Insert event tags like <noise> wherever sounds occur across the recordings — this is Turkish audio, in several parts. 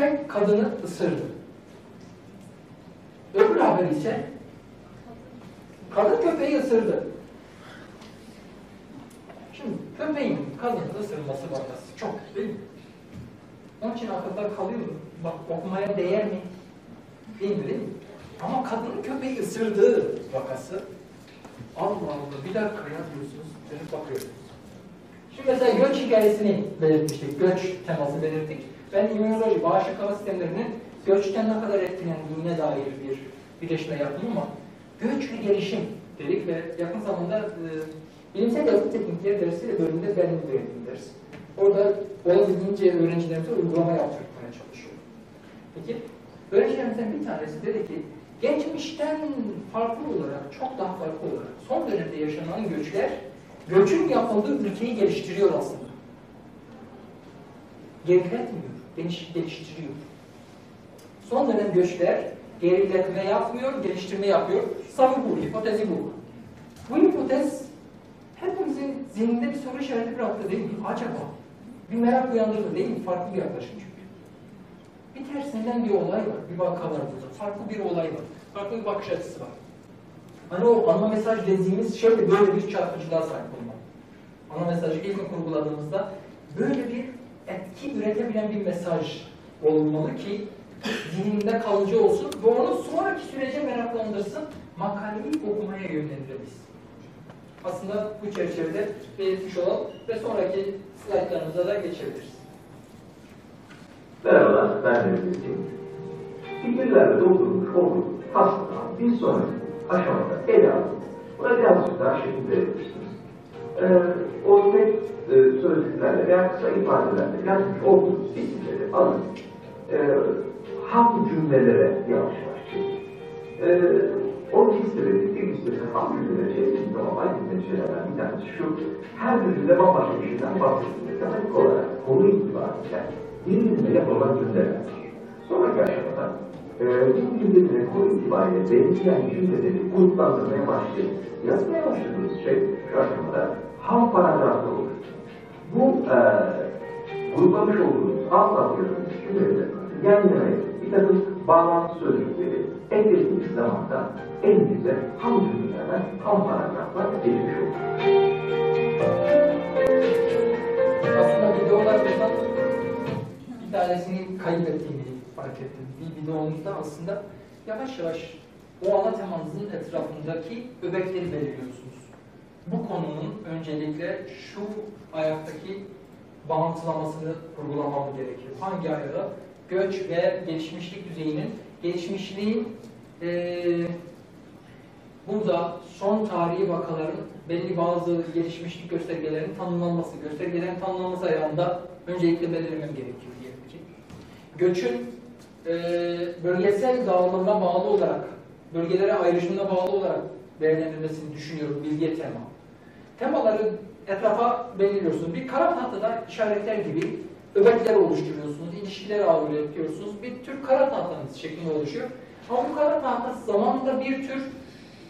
köpek kadını ısırdı. Öbür haber ise kadın köpeği ısırdı. Şimdi köpeğin kadını ısırması vakası çok değil mi? Onun için akılda kalıyor? Bak okumaya değer mi? Değil mi değil mi? Ama kadının köpeği ısırdığı vakası Allah Allah bir dakika ya diyorsunuz. Dönüp bakıyorsunuz. Şimdi mesela göç hikayesini belirtmiştik. Göç teması belirttik. Ben immünoloji, bağışıklık sistemlerinin göçten ne kadar etkilendiğine dair bir birleşme yaptım ama göç ve gelişim dedik ve yakın zamanda e, bilimsel yazı teknikleri dersiyle bölümünde benim verdiğim ders. Orada olabildiğince öğrencilerimize uygulama yaptırmaya çalışıyorum. Peki, öğrencilerimizden bir tanesi dedi ki, geçmişten farklı olarak, çok daha farklı olarak son dönemde yaşanan göçler, göçün yapıldığı ülkeyi geliştiriyor aslında. Geriletmiyor, geliştiriyor. Son dönem göçler geriletme yapmıyor, geliştirme yapıyor. Savı bu, hipotezi bu. Bu hipotez hepimizin zihninde bir soru işareti bıraktı değil mi? Acaba? Bir merak uyandırdı değil mi? Farklı bir yaklaşım çünkü. Bir tersinden bir olay var, bir vaka var burada. Farklı bir olay var, farklı bir bakış açısı var. Hani o ana mesaj dediğimiz de böyle bir çarpıcılığa sahip olmak. Ana mesajı ilk kurguladığımızda böyle bir etki üretebilen bir mesaj olmalı ki zihninde kalıcı olsun ve onu sonraki sürece meraklandırsın, makaleyi okumaya yönlendirebilsin. Aslında bu çerçevede belirtmiş olalım ve sonraki slaytlarımıza da geçebiliriz. Merhabalar, ben de Ümit Fikirlerle doldurmuş olduğum hastadan bir sonraki aşamada ele aldım. Buna birazcık daha şekil verilmiştiniz. Ee, o tek e, sözcüklerle veya kısa ifadelerle yazmış olduğunuz bilgileri alın. Ee, ham cümlelere yavaş yavaş. Ee, o listeleri, bir listesi ham cümlelere çevirdiğiniz zaman aynı şeylerden bir tanesi şu, her cümle bambaşka bir şeyden bahsettiğinde tematik olarak konu itibariyle birbirine yapılan cümleler. Sonraki aşamada e, bu cümlelerin konu itibariyle benzeyen cümleleri gruplandırmaya başlayıp yazmaya başladığımız şey şu aşamada ham paragraflar olur. Bu e, gruplamış olduğumuz alt yan yana bir takım bağlantı sözcükleri eklediğimiz zaman da elimize ham cümlelerden ham paragraflar geçmiş olur. Aslında videolarımızdan bir tanesini kaybettiğimi fark ettim. Bir videomuzda aslında yavaş yavaş o ana temanızın etrafındaki öbekleri belirliyorsunuz. Bu konunun öncelikle şu ayaktaki bağıntılamasını kurgulamamız gerekiyor. Hangi ayada? Göç ve gelişmişlik düzeyinin, gelişmişliğin eee burada son tarihi vakaların belli bazı gelişmişlik göstergelerinin tanımlanması, göstergelerin tanımlanması ayağında öncelikle belirlemem gerekiyor ki. Göçün e, bölgesel dağılımına bağlı olarak, bölgelere ayrışımına bağlı olarak değerlendirilmesini düşünüyorum bilgiye tema. Temaları etrafa belirliyorsunuz. Bir kara tahtada işaretler gibi öbekler oluşturuyorsunuz, ilişkiler ağır yapıyorsunuz. Bir tür kara tahtanız şeklinde oluşuyor. Ama bu kara tahta zamanla bir tür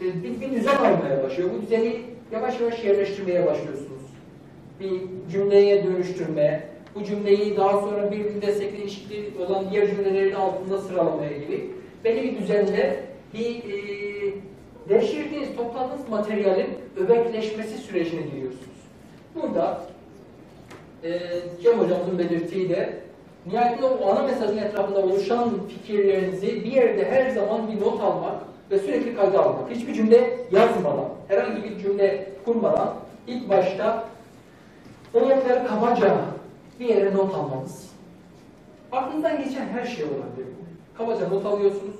e, bir, bir düzen almaya başlıyor. Bu düzeni yavaş yavaş yerleştirmeye başlıyorsunuz. Bir cümleye dönüştürme, bu cümleyi daha sonra birbirine destekli ilişkili olan diğer cümlelerin altında sıralamaya gibi belli bir düzenle bir e, devşirdiğiniz, topladığınız materyalin öbekleşmesi sürecine giriyorsunuz. Burada e, Cem hocamızın belirttiği de nihayetinde o ana mesajın etrafında oluşan fikirlerinizi bir yerde her zaman bir not almak ve sürekli kayda almak. Hiçbir cümle yazmadan, herhangi bir cümle kurmadan ilk başta o notları kabaca bir yere not almanız. Aklınızdan geçen her şey olabilir. Kabaca not alıyorsunuz.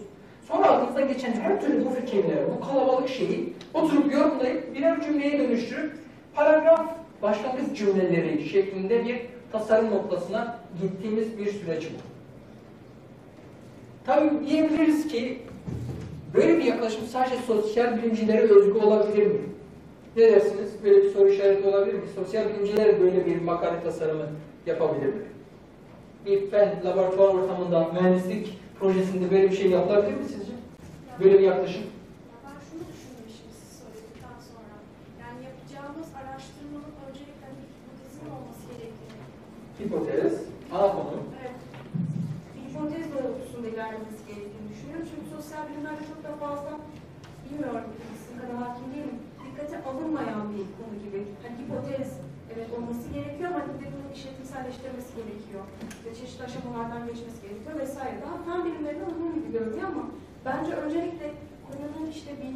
Sonra aklınızdan geçen her türlü bu fikirleri, bu kalabalık şeyi oturup yorumlayıp birer cümleye dönüştürüp paragraf başlangıç cümleleri şeklinde bir tasarım noktasına gittiğimiz bir süreç bu. Tabii diyebiliriz ki böyle bir yaklaşım sadece sosyal bilimcilere özgü olabilir mi? Ne dersiniz? Böyle bir soru işareti olabilir mi? Sosyal bilimciler böyle bir makale tasarımı yapabilir mi? Bir fen laboratuvar ortamında mühendislik projesinde böyle bir şey yapılabilir mi sizce? Böyle bir yaklaşım. Ya ben şunu düşündüm şimdi siz söyledikten sonra. Yani yapacağımız araştırmanın öncelikle bir hipotezin olması gerektiğini. Hipotez, ana konu. Evet. Bir doğrultusunda ilerlemesi gerektiğini düşünüyorum. Çünkü sosyal bilimlerde çok da fazla bilmiyorum sizin kadar hakim değilim. Dikkate alınmayan bir konu gibi. Hani hipotez olması gerekiyor ama bir de bunun işletimselleştirilmesi gerekiyor. Ve çeşitli aşamalardan geçmesi gerekiyor vesaire. Daha fen bilimlerinde onun gibi görünüyor ama bence öncelikle konunun işte bir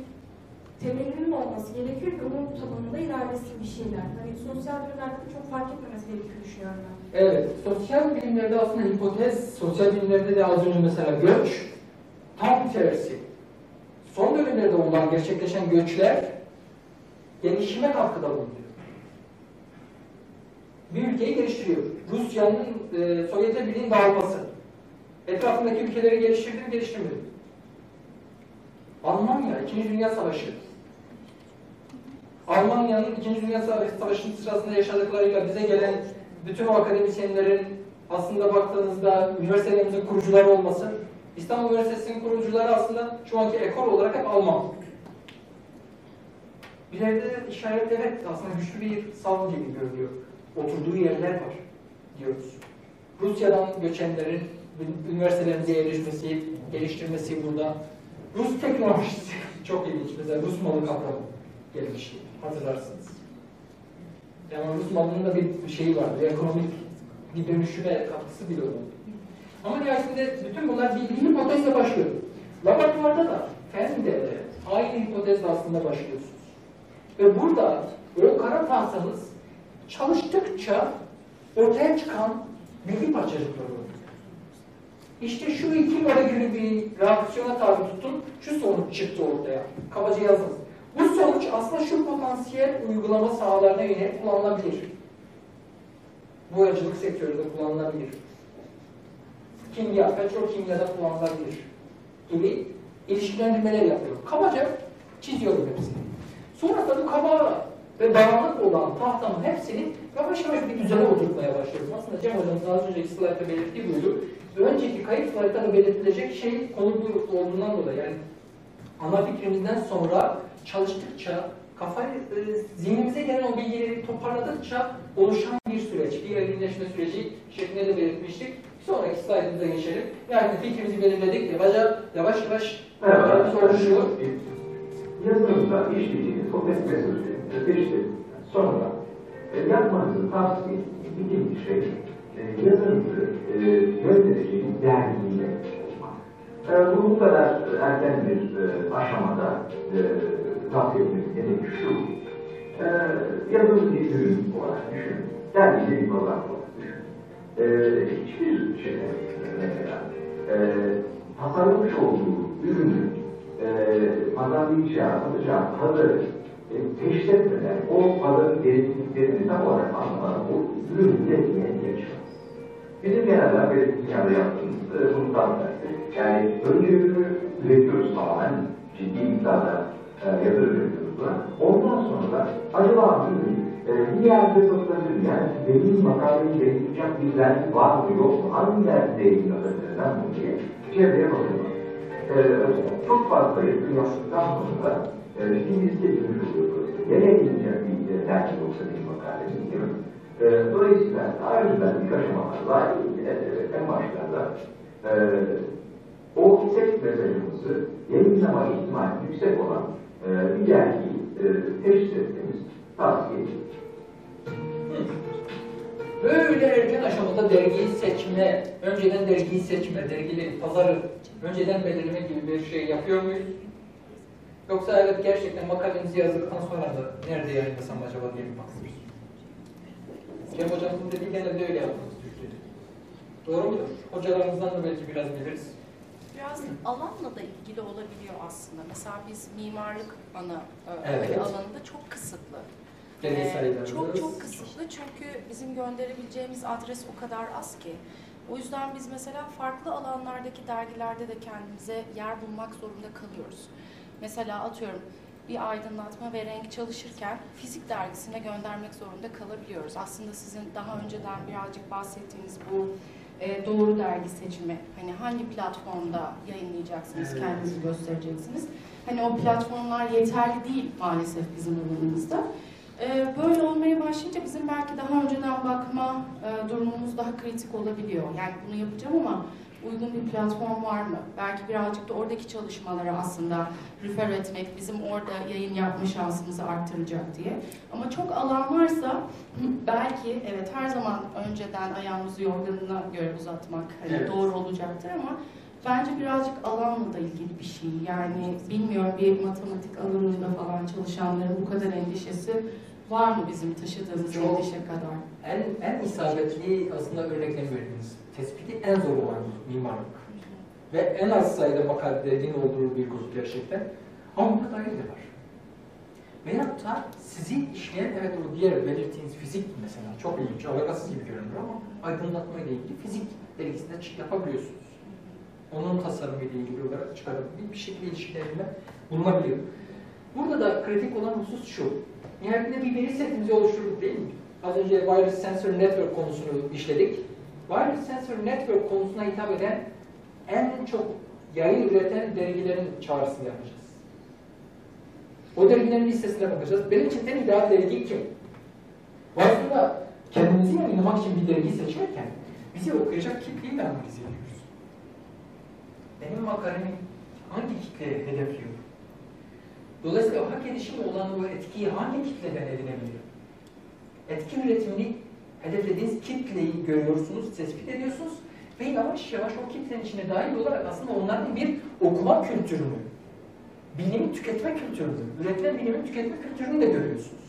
temelinin olması gerekiyor ki onun tabanında ilerlesin bir şeyler. Hani sosyal bilimlerde de çok fark etmemesi gerekiyor düşünüyorum ben. Evet, sosyal bilimlerde aslında hipotez, sosyal bilimlerde de az önce mesela göç, tam tersi. Son dönemlerde olan gerçekleşen göçler gelişime katkıda bulunuyor. Bir ülkeyi geliştiriyor. Rusya'nın e, Sovyetler Birliği'nin dağılması. Etrafındaki ülkeleri geliştirdi mi? Almanya, İkinci Dünya Savaşı. Almanya'nın İkinci Dünya Savaşı- Savaşı'nın sırasında yaşadıklarıyla bize gelen bütün o akademisyenlerin aslında baktığınızda üniversitelerimizin kurucuları olması, İstanbul Üniversitesi'nin kurucuları aslında şu anki ekol olarak hep Alman. Bir yerde işaret evet aslında güçlü bir savun gibi görünüyor. Oturduğu yerler var diyoruz. Rusya'dan göçenlerin üniversitelerimize yerleşmesi, geliştirmesi burada. Rus teknolojisi <laughs> çok ilginç. Mesela Rus malı kavramı gelmişti. Hatırlarsınız. Yani Rus malının da bir şeyi vardı. Ekonomik bir dönüşüme katkısı bile oldu. Ama nihayetinde bütün bunlar bir, bir hipotezle başlıyor. Laboratuvarda da, fende de aynı hipotezle aslında başlıyorsunuz. Ve burada o kara tahtanız çalıştıkça ortaya çıkan bilgi parçacıkları. İşte şu iki molekülü bir reaksiyona tabi tutun, şu sonuç çıktı ortaya. Kabaca yazınız. Bu sonuç aslında şu potansiyel uygulama sahalarına yönelik kullanılabilir. Boyacılık sektöründe kullanılabilir. Kimya, petrokimyada kullanılabilir gibi ilişkilendirmeler yapıyorum. Kabaca çiziyorum hepsini. Sonra da bu kaba ve dağınık olan tahtanın hepsini yavaş yavaş bir düzene oturtmaya başlıyorum. Aslında Cem Hocam'ın az önceki slaytta belirttiği buydu. Önceki kayıt slaytlarda belirtilecek şey konu bu olduğundan dolayı yani ana fikrimizden sonra çalıştıkça, kafayı, e, zihnimize gelen o bilgileri toparladıkça oluşan bir süreç, bir evrimleşme süreci şeklinde de belirtmiştik. Sonraki slaytımıza geçelim. Yani fikrimizi belirledik, yavaş yavaş yavaş yavaş oluşuyor. Yazılımda işleyeceğiniz sohbet mesajı seçti. Sonra e, yapmanızı tavsiye bir şey e, yazınızı e, göndereceğiniz dergiyle. E, bu bu kadar erken bir e, aşamada e, tavsiye etmemiz gerek şu. E, yazılı bir ürün olarak düşünün. Dergiyle bir program olarak düşünün. E, hiçbir şey mesela e, tasarlamış olduğu ürünü e, pazarlayacağı, satacağı pazarı e, teşhis etmeden o pazarın gerekliliklerini tam olarak o ürünü üretmeye geçmez. Bizim genelde böyle dünyada yaptığımız e, bunu tersi. Yani önce ürünü üretiyoruz tamamen ciddi miktarda e, yatırım yapıyoruz buna. Ondan sonra da acaba ürün e, bir yerde satılabilir? Yani benim makaleyi yayınlayacak bir dergi var mı yok mu? Hangi dergi yayınlanabilir ben bunu diye çevreye bakıyorum. Ee, çok fazla yatırım yaptıktan sonra e, İngilizce edilmiş oluyor burası. Nereye gidecek bir e, dergi yoksa bir makale değil mi? E, dolayısıyla önceden ilk aşamalarda e, en başlarda e, o tek mesajımızı yayınlama ihtimali yüksek olan e, bir dergiyi e, teşhis etmemiz tavsiye. Böyle erken aşamada dergiyi seçme, önceden dergiyi seçme, dergili pazarı önceden belirleme gibi bir şey yapıyor muyuz? Yoksa evet gerçekten makalenizi yazdıktan sonra da nerede yayınlasam acaba diye mi bakıyoruz? Cem hocamızın dediği genelde öyle yaptığımız Türkiye'de. Doğru mudur? Hocalarımızdan da belki biraz biliriz. Biraz alanla da ilgili olabiliyor aslında. Mesela biz mimarlık ana e, Evet. hani alanında çok kısıtlı. Ee, çok çok kısıtlı çünkü bizim gönderebileceğimiz adres o kadar az ki. O yüzden biz mesela farklı alanlardaki dergilerde de kendimize yer bulmak zorunda kalıyoruz. Mesela atıyorum bir aydınlatma ve renk çalışırken fizik dergisine göndermek zorunda kalabiliyoruz. Aslında sizin daha önceden birazcık bahsettiğiniz bu e, doğru dergi seçimi, hani hangi platformda yayınlayacaksınız, Evet. kendinizi göstereceksiniz. Hani o platformlar yeterli değil maalesef bizim alanımızda. Ee, Böyle olmaya başlayınca bizim belki daha önceden bakma e, durumumuz daha kritik olabiliyor. Yani bunu yapacağım ama uygun bir platform var mı? Belki birazcık da oradaki çalışmalara aslında refer etmek bizim orada yayın yapma şansımızı arttıracak diye. Ama çok alan varsa <laughs> belki evet her zaman önceden ayağımızı yorganına göre uzatmak hani Evet. doğru olacaktır ama bence birazcık alanla da ilgili bir şey. Yani bilmiyorum bir matematik alanında falan çalışanların bu kadar endişesi var mı bizim taşıdığımız Çok. endişe kadar? En, en isabetli aslında örneklerini verdiniz. Tespiti en zor olan mimarlık. Ve en az sayıda makalelerin olduğu bir grup gerçekten. Ama bunda da ayrı da var. Veyahut da sizi işleyen, evet o diğer belirttiğiniz fizik mesela çok ilginç, alakasız gibi görünüyor ama aydınlatma ile ilgili fizik dergisinde çık- yapabiliyorsunuz. Onun tasarımı ile ilgili olarak çıkarabilir, bir şekilde ilişkilerinde bulunabiliyor. Burada da kritik olan husus şu. Nihayetinde bir veri setimizi oluşturduk değil mi? Az önce Wireless Sensor Network konusunu işledik. Wireless Sensor Network konusuna hitap eden en çok yayın üreten dergilerin çağrısını yapacağız. O dergilerin listesine bakacağız. Benim için en ideal dergi kim? Aslında kendimizi yayınlamak için bir dergi seçerken bizi okuyacak kitleyi de analiz ediyoruz. Benim makalemi hangi kitleye hedefliyor? Dolayısıyla hak edişimi olan bu etkiyi hangi kitleden edinebilir? Etki üretimini hedeflediğiniz kitleyi görüyorsunuz, tespit ediyorsunuz ve yavaş yavaş o kitlenin içine dahil olarak aslında onların bir okuma kültürünü, bilimi tüketme kültürünü, üretilen bilimin tüketme kültürünü de görüyorsunuz.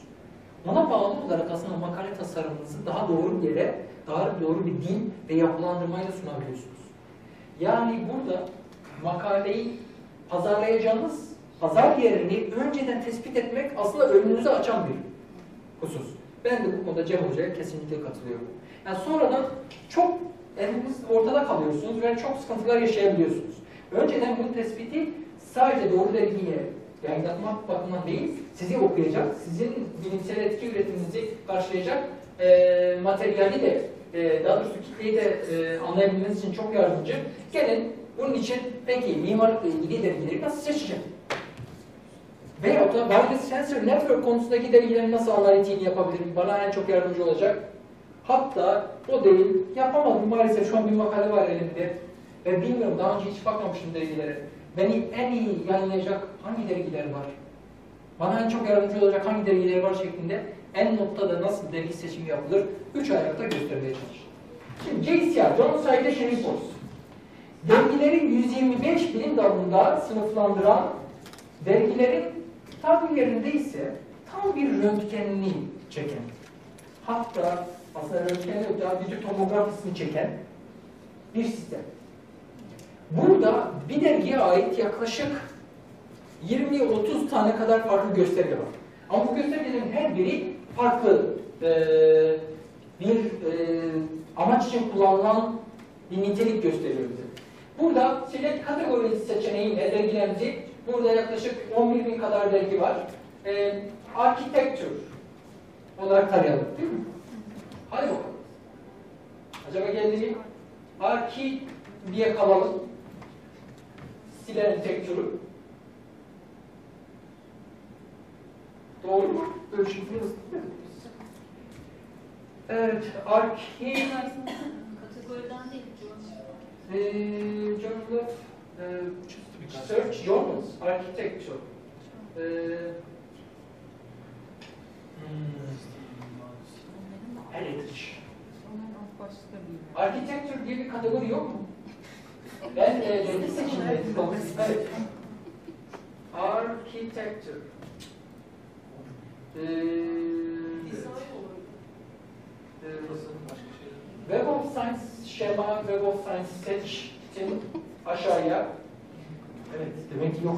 Ona bağlı olarak aslında makale tasarımınızı daha doğru bir yere, daha doğru bir dil ve yapılandırmayla sunabiliyorsunuz. Yani burada makaleyi pazarlayacağınız pazar yerini önceden tespit etmek aslında önünüzü açan bir husus. Ben de bu konuda Cem Hoca'ya kesinlikle katılıyorum. Yani sonradan çok eliniz ortada kalıyorsunuz ve çok sıkıntılar yaşayabiliyorsunuz. Önceden bu tespiti sadece doğru dergiye yayınlatmak bakımından değil, sizi okuyacak, sizin bilimsel etki üretiminizi karşılayacak e, materyali de, e, daha doğrusu kitleyi de e, anlayabilmeniz için çok yardımcı. Gelin bunun için peki mimarlıkla ilgili dergileri nasıl seçeceğim? Veyahut da Wireless Sensor Network konusundaki dergilerin nasıl analitiğini yapabilirim? Bana en çok yardımcı olacak. Hatta o değil, yapamadım maalesef şu an bir makale var elimde. Ve bilmiyorum daha önce hiç bakmamıştım dergilere. Beni en iyi yayınlayacak hangi dergiler var? Bana en çok yardımcı olacak hangi dergiler var şeklinde en noktada nasıl dergi seçimi yapılır? Üç ayakta göstermeye çalıştım. Şimdi JCR, John Citation Reports. Dergilerin 125 bilim dalında sınıflandıran dergilerin tabir yerinde ise tam bir röntgenini çeken, hatta aslında röntgen yok vücut tomografisini çeken bir sistem. Burada bir dergiye ait yaklaşık 20-30 tane kadar farklı gösterge var. Ama bu göstergelerin her biri farklı eee, bir eee, amaç için kullanılan bir nitelik gösteriyor bize. Burada select kategori seçeneğiyle dergilerimizi burada yaklaşık 11 bin kadar dergi var. Eee architecture olarak tarayalım değil mi? Hadi bakalım. Acaba geldi mi? Arki diye kalalım. Silelim tekstürü. Doğru mu? Ölçümünü hızlı Evet, Arki Kategoriden değil, eee Journal of eee, Search Journals, Architecture. Eee hmm, Heritage. Architecture diye bir kategori yok mu? Ben e, dergi seçimde. Evet. Architecture. Ee, Web of Science şema, Web of Science seçtim aşağıya. Evet, demek ki yok.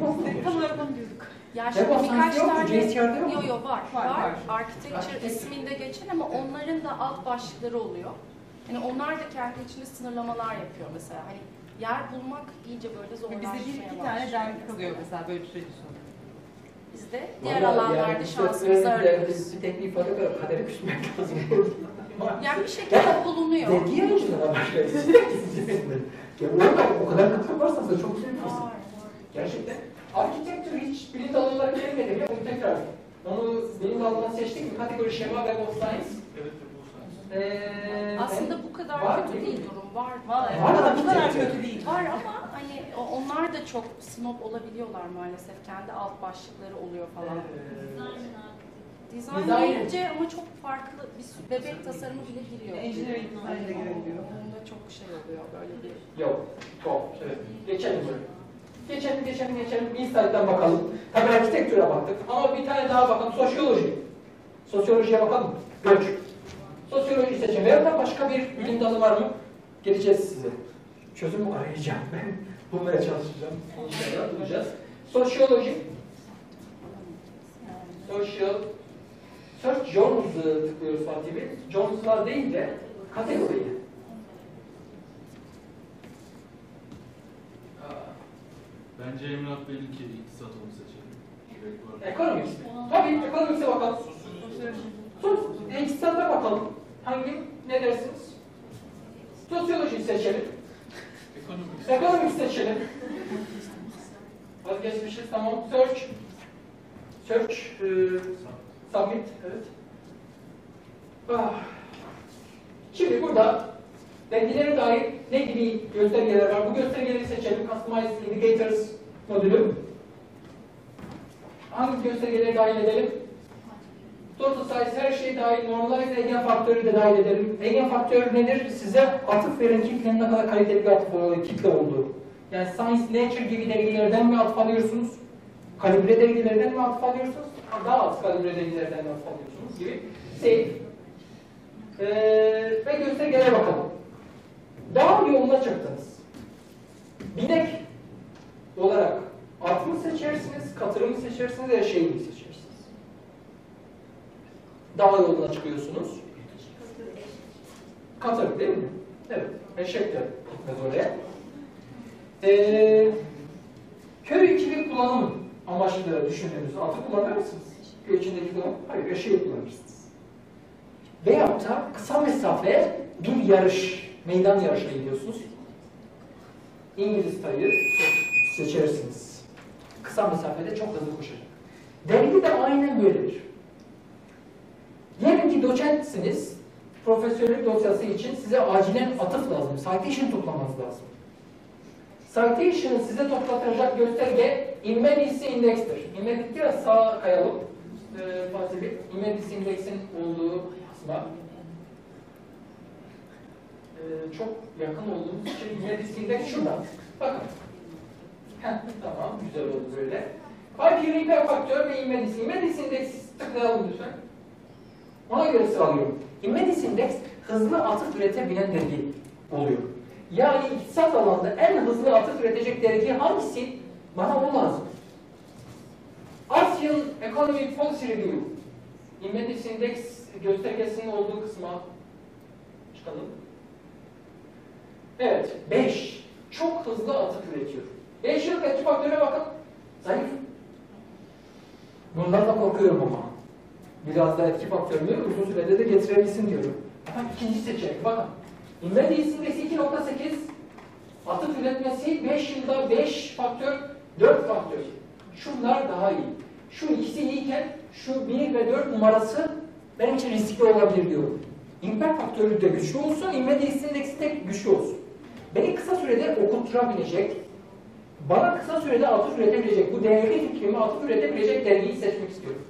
Yok? Tam olarak onu diyorduk. Yani şimdi birkaç yok tane... Yok? Yok yok var. Var, Var. var. Architecture isminde geçen ama onların da alt başlıkları oluyor. Yani onlar da kendi içinde sınırlamalar yapıyor mesela. Hani yer bulmak iyice böyle zorlaşmaya Bizde bir iki başlıyor. tane dergi kalıyor mesela böyle bir şey düşünün. Bizde diğer Vallahi alanlarda yani şansımızı arıyoruz. Bir tek bir ifade var, kaderi küsmek lazım. Yani bir şekilde bulunuyor. Dergi yayıncılara başlayalım. Ya burada o kadar katılım varsa aslında çok. Var, var. Gerçekten. Architecture hiç bilim dalı olarak gelmedi bile. Bunu tekrar. Onu bilim dalından seçtik mi? Kategori şema Web of Science. Evet. Ee, Aslında bu kadar Var kötü değil değil mi? durum. var. Vallahi Var da bu kadar kötü. kötü değil. Var ama hani onlar da çok snob olabiliyorlar maalesef. Kendi alt başlıkları oluyor falan. Dizayn deyince ama çok farklı bir bebek tasarımı bile giriyor. Engineering design de girebiliyor. Onda çok şey oluyor böyle bir. Yok. Çok. Evet. Geçelim böyle. Geçelim, geçelim, geçelim. Bir slayttan bakalım. Tabii architektüre baktık. Ama bir tane daha bakalım. Sosyoloji. Sosyolojiye bakalım. Göç. Sosyoloji seçelim. Veya da başka bir bilim dalı var mı? Geleceğiz size. Çözüm arayacağım ben. <laughs> Bulmaya çalışacağım. İnşallah bulacağız. Sosyoloji. Social. Search Jones'u tıklıyoruz Fatih Bey. Jones'lar değil de kategoriyi. Bence Emrah Belli iktisat onu seçelim. Gerek var. Ekonomik. Tabii ekonomikse bakalım. Sus. E, bakalım. Hangi? Ne dersiniz? Sosyoloji seçelim. Ekonomik. Ekonomik seçelim. Vazgeçmişiz tamam. Search. Search. E, submit. Evet. Ah. Şimdi burada vergilere dair ne gibi göstergeler var? Bu göstergeleri seçelim. Customize Indicators modülü. Hangi göstergeleri dahil edelim? Total size her şey dahil, normalize eigen faktörü de dahil edelim. Eigen faktör nedir? Size atıf veren kitlenin ne kadar kaliteli bir atıf olduğu, kitle olduğu. Yani Science, Nature gibi dergilerden mi atıf alıyorsunuz? Kalibre dergilerden mi atıf alıyorsunuz? Daha az kalibre dergilerden mi atıf alıyorsunuz gibi. Safe. Ee, ve göstergelere bakalım. Dağ yoluna çıktınız. Binek olarak at mı seçersiniz, katırı mı seçersiniz, eşeği mi seçersiniz? Dağ yoluna çıkıyorsunuz. Katır değil mi? Evet, eşek de gitmez oraya. Ee, köy ikili kullanım amaçlı düşündüğünüz atı kullanır mısınız? Köy içindeki kullanım? Hayır, eşeği kullanırsınız. Veyahut da kısa mesafe bir yarış, meydan yarışına gidiyorsunuz. İngiliz tayı seçersiniz. Kısa mesafede çok hızlı koşacak. Dergi de aynen böyledir. Diyelim ki doçentsiniz, profesörlük dosyası için size acilen atıf lazım, citation toplamanız lazım. Citation size toplatacak gösterge Immediacy Index'tir. Immediacy biraz sağa kayalım. Ee, Fatih Bey, Immediacy Index'in olduğu kısma. Ee, çok yakın olduğumuz için Immediacy Index şurada. Bakın. Heh, tamam, güzel oldu böyle. Five Year faktör ve Immediacy. Immediacy Index tıklayalım lütfen. Ona göre sıralıyorum. Immediacy Index hızlı atıf üretebilen dergi oluyor. Yani iktisat alanında en hızlı atıf üretecek dergi hangisi? Bana o lazım. ASEAN Economic Policy Review. Immediacy Index göstergesinin olduğu kısma çıkalım. Evet, 5. Çok hızlı atıf üretiyor. 5 yıl etki faktöre bakın. Zayıf. Bundan da korkuyorum ama. Biraz da etki faktörünü uzun sürede de getirebilsin diyorum. Efendim ikinci seçenek bakın. Immediacy Index 2.8 atıf üretmesi 5 yılda 5 faktör 4 faktör. Şunlar daha iyi. Şu ikisi iyiyken şu 1 ve 4 numarası benim için riskli olabilir diyorum. Impact faktörü de güçlü olsun, Immediacy Index de güçlü olsun. Beni kısa sürede okutturabilecek, bana kısa sürede atıf üretebilecek, bu değerli fikrimi atıf üretebilecek dergiyi seçmek istiyorum.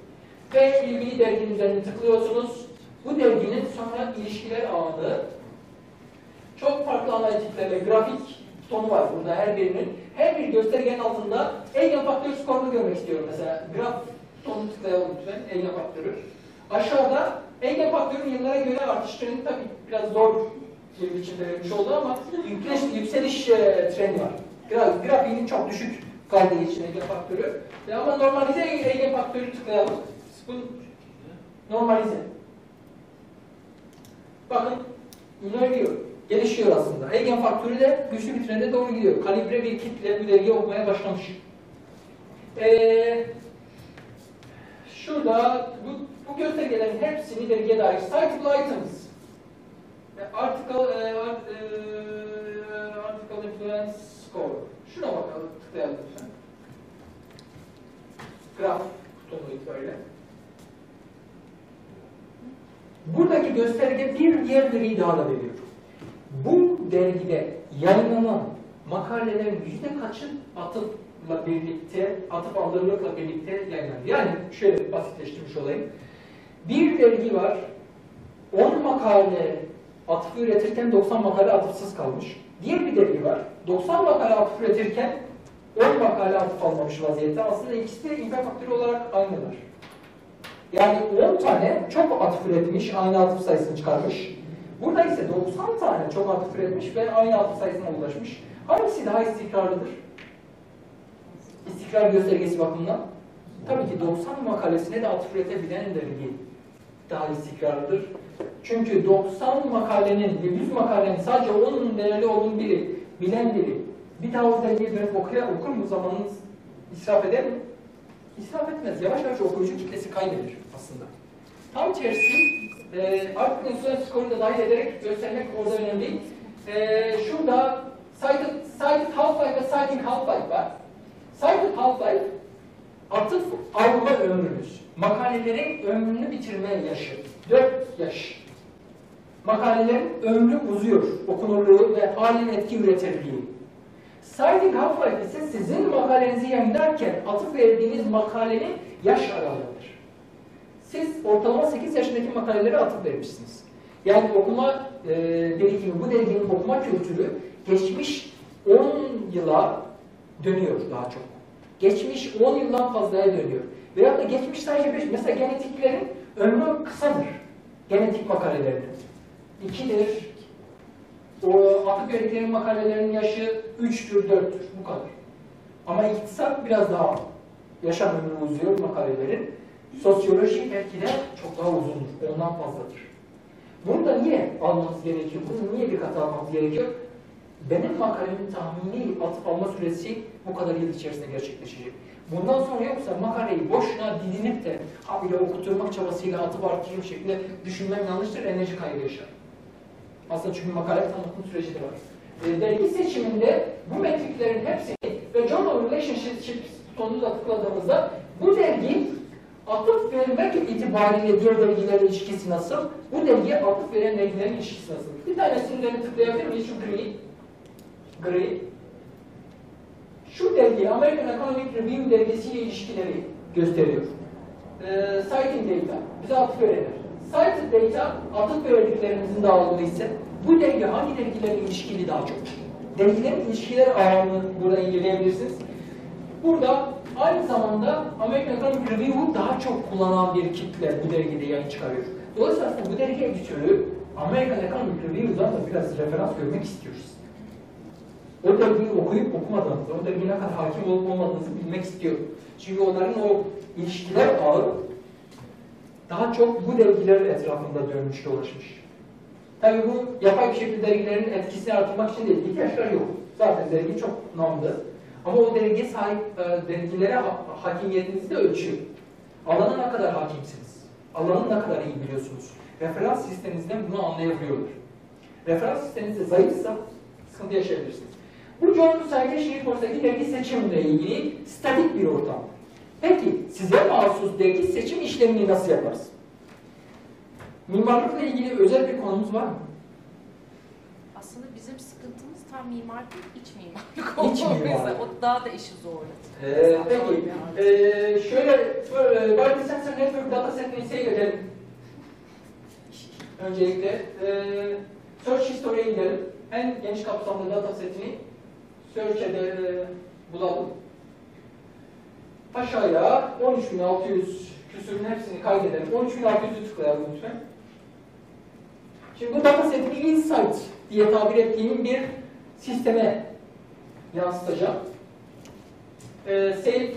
Ve ilgili derginin üzerine tıklıyorsunuz. Bu derginin sonra ilişkiler ağını çok farklı analitiklerle grafik tonu var burada her birinin. Her bir göstergenin altında Eigen faktör skorunu görmek istiyorum mesela. Graf tonu tıklayalım lütfen. Eigen faktörü. Aşağıda Eigen faktörün yıllara göre artış trendi tabii biraz zor bir biçimde verilmiş oldu ama yükseliş, yükseliş e, trendi var. Graf, grafiğinin çok düşük kaldığı için Eigen faktörü. E, ama normalize Eigen faktörü tıklayalım. Bu normalize. Bakın ilerliyor. Gelişiyor aslında. Eigen faktörü de güçlü bir trende doğru gidiyor. Kalibre bir kitle bu dergi okumaya başlamış. Ee, şurada bu, bu göstergelerin hepsini dergiye dair citable items article, e, art, e, article influence score. Şuna bakalım. Tıklayalım lütfen. Graf tonu itibariyle. Buradaki gösterge bir diğer veriyi daha da veriyor. Bu dergide yayınlanan makalelerin yüzde kaçı atıfla birlikte, atıf alırlıkla birlikte yayınlanır? Yani şöyle basitleştirmiş olayım. Bir dergi var, 10 makale atıf üretirken 90 makale atıfsız kalmış. Diğer bir dergi var, 90 makale atıf üretirken 10 makale atıf almamış vaziyette. Aslında ikisi de infak faktörü olarak aynılar. Yani 10 tane çok atıf üretmiş, aynı atıf sayısını çıkarmış. Burada ise 90 tane çok atıf üretmiş ve aynı atıf sayısına ulaşmış. Hangisi daha istikrarlıdır? İstikrar göstergesi bakımından. Tabii ki 90 makalesine de atıf üretebilen dergi daha istikrarlıdır. Çünkü 90 makalenin, 100 makalenin sadece onun değerli olduğunu biri, bilen biri bir o dergiye dönüp okuya, okur mu zamanınız israf eder mi? İsraf etmez. Yavaş yavaş okuyucu kitlesi kaybeder aslında. Tam tersi e, artık influence score'u da dahil ederek göstermek orada önemli. E, şurada cited, cited half-life ve citing half-life var. Cited half-life atıf alma ömrümüz. Makalelerin ömrünü bitirme yaşı. 4 yaş. Makalelerin ömrü uzuyor. Okunurluğu ve halen etki üretirliği. Citing Half-Life ise sizin makalenizi yayınlarken atıf verdiğiniz makalenin yaş aralığıdır. Siz ortalama 8 yaşındaki makalelere atıf vermişsiniz. Yani okuma e, birikimi, bu derginin okuma kültürü geçmiş 10 yıla dönüyor daha çok. Geçmiş 10 yıldan fazlaya dönüyor. Veyahut da geçmiş sadece 5, mesela genetiklerin ömrü kısadır. Genetik makalelerin. 2'dir, o atık verdikleri makalelerin yaşı 3'tür, 4'tür. Bu kadar. Ama iktisat biraz daha yaşam ömrü uzuyor makalelerin. Sosyoloji belki de çok daha uzundur. Ondan fazladır. Bunu da niye almamız gerekiyor? Bunu niye dikkate almamız gerekiyor? Benim makalemin tahmini atıp alma süresi bu kadar yıl içerisinde gerçekleşecek. Bundan sonra yoksa makaleyi boşuna didinip de habire okuturmak çabasıyla atıp artırım şeklinde düşünmem yanlıştır, enerji kaybı yaşar. Aslında çünkü makale tanıtım süreci de var. E, dergi seçiminde bu metriklerin hepsini ve Journal Relationships sonunu da tıkladığımızda bu dergi atıf vermek itibariyle diğer dergilerle ilişkisi nasıl? Bu dergiye atıf veren dergilerin ilişkisi nasıl? Bir tanesini de tıklayabilir miyiz? Şu gri. Gri. Şu dergi American Economic Review dergisiyle ilişkileri gösteriyor. E, citing data. Bize atıf verenler. Cited data atıf verdiklerimizin dağılımı ise bu dergi hangi dergilerle ilişkili daha çok? Dergilerin ilişkiler ağını burada inceleyebilirsiniz. Burada aynı zamanda American Economic Review'u daha çok kullanan bir kitle bu dergide yayın çıkarıyor. Dolayısıyla aslında bu dergi editörü American Economic Review'dan da biraz referans görmek istiyoruz. O dergiyi okuyup okumadığınızı, o dergiye ne kadar hakim olup olmadığınızı bilmek istiyor. Çünkü onların o ilişkiler ağı daha çok bu dergilerin etrafında dönmüş dolaşmış. Tabii bu yapay bir şekilde dergilerin etkisini artırmak için değil, ihtiyaçları yok. Zaten dergi çok namlı. Ama o dergiye sahip e, dergilere ha hakimiyetinizi de ölçüyor. Alana ne kadar hakimsiniz? Alanı ne kadar iyi biliyorsunuz? Referans sisteminizden bunu anlayabiliyorlar. Referans sisteminiz de zayıfsa sıkıntı yaşayabilirsiniz. Bu John Citation Reports'taki dergi seçimle ilgili statik bir ortam. Peki size mahsus dergi seçim işlemini nasıl yaparız? Mimarlıkla ilgili özel bir konumuz var mı? Aslında bizim sıkıntımız tam mimarlık iç mimarlık <laughs> yüzden O daha da işi zorlatır. Ee, peki, ee, şöyle, böyle, Body Sensor Network Dataset'ine ise gidelim. Öncelikle, ee, Search History'e gidelim. En geniş kapsamlı datasetini Search'e bulalım. Aşağıya 13.600 küsürün hepsini kaydedelim. 13.600'ü tıklayalım lütfen. Şimdi bu dataseti Insight diye tabir ettiğim bir sisteme yansıtacağım. Ee, save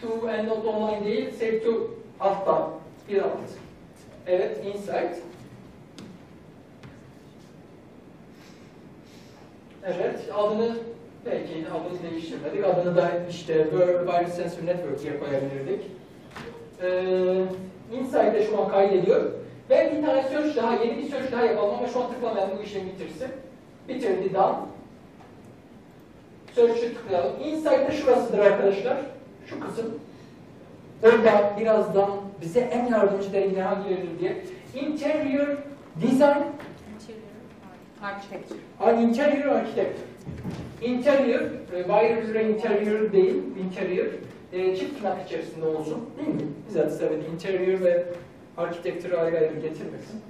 to and not online değil, save to altta, bir alt. Evet, Insight. Evet, adını belki adını değiştirmedik. Adını da işte Virus Sensor Network diye koyabilirdik. Ee, Insight'e şu an kaydediyor. Ve bir tane search daha, yeni bir search daha yapalım ama şu an tıklamayalım bu işlemi bitirsin. Bitirdi, done. Search'ı tıklayalım. Insight'te şurasıdır arkadaşlar. Şu kısım. Orada birazdan bize en yardımcı dergiler hangileridir diye. Interior Design. Architecture. Ar- Interior architecture. Interior, e, bayır üzere interior değil, interior. E, çift tırnak içerisinde olsun. Değil mi? Bizzat evet interior ve architecture ayrı ayrı getirmesin.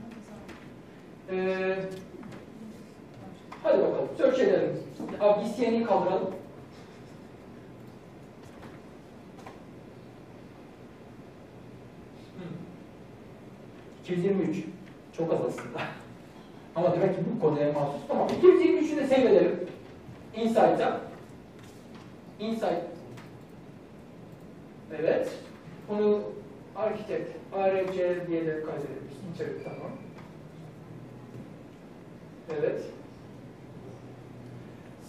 E, hadi bakalım, search edelim. Abi isteyen'i kaldıralım. Hmm. 223. Çok az aslında. <laughs> Ama demek ki bu konuya mahsus. Tamam. 223'ü de save edelim. Insight'a. Insight. Evet. Bunu architect, ARC diye de kaydedebiliriz. İnterior, tamam. Evet.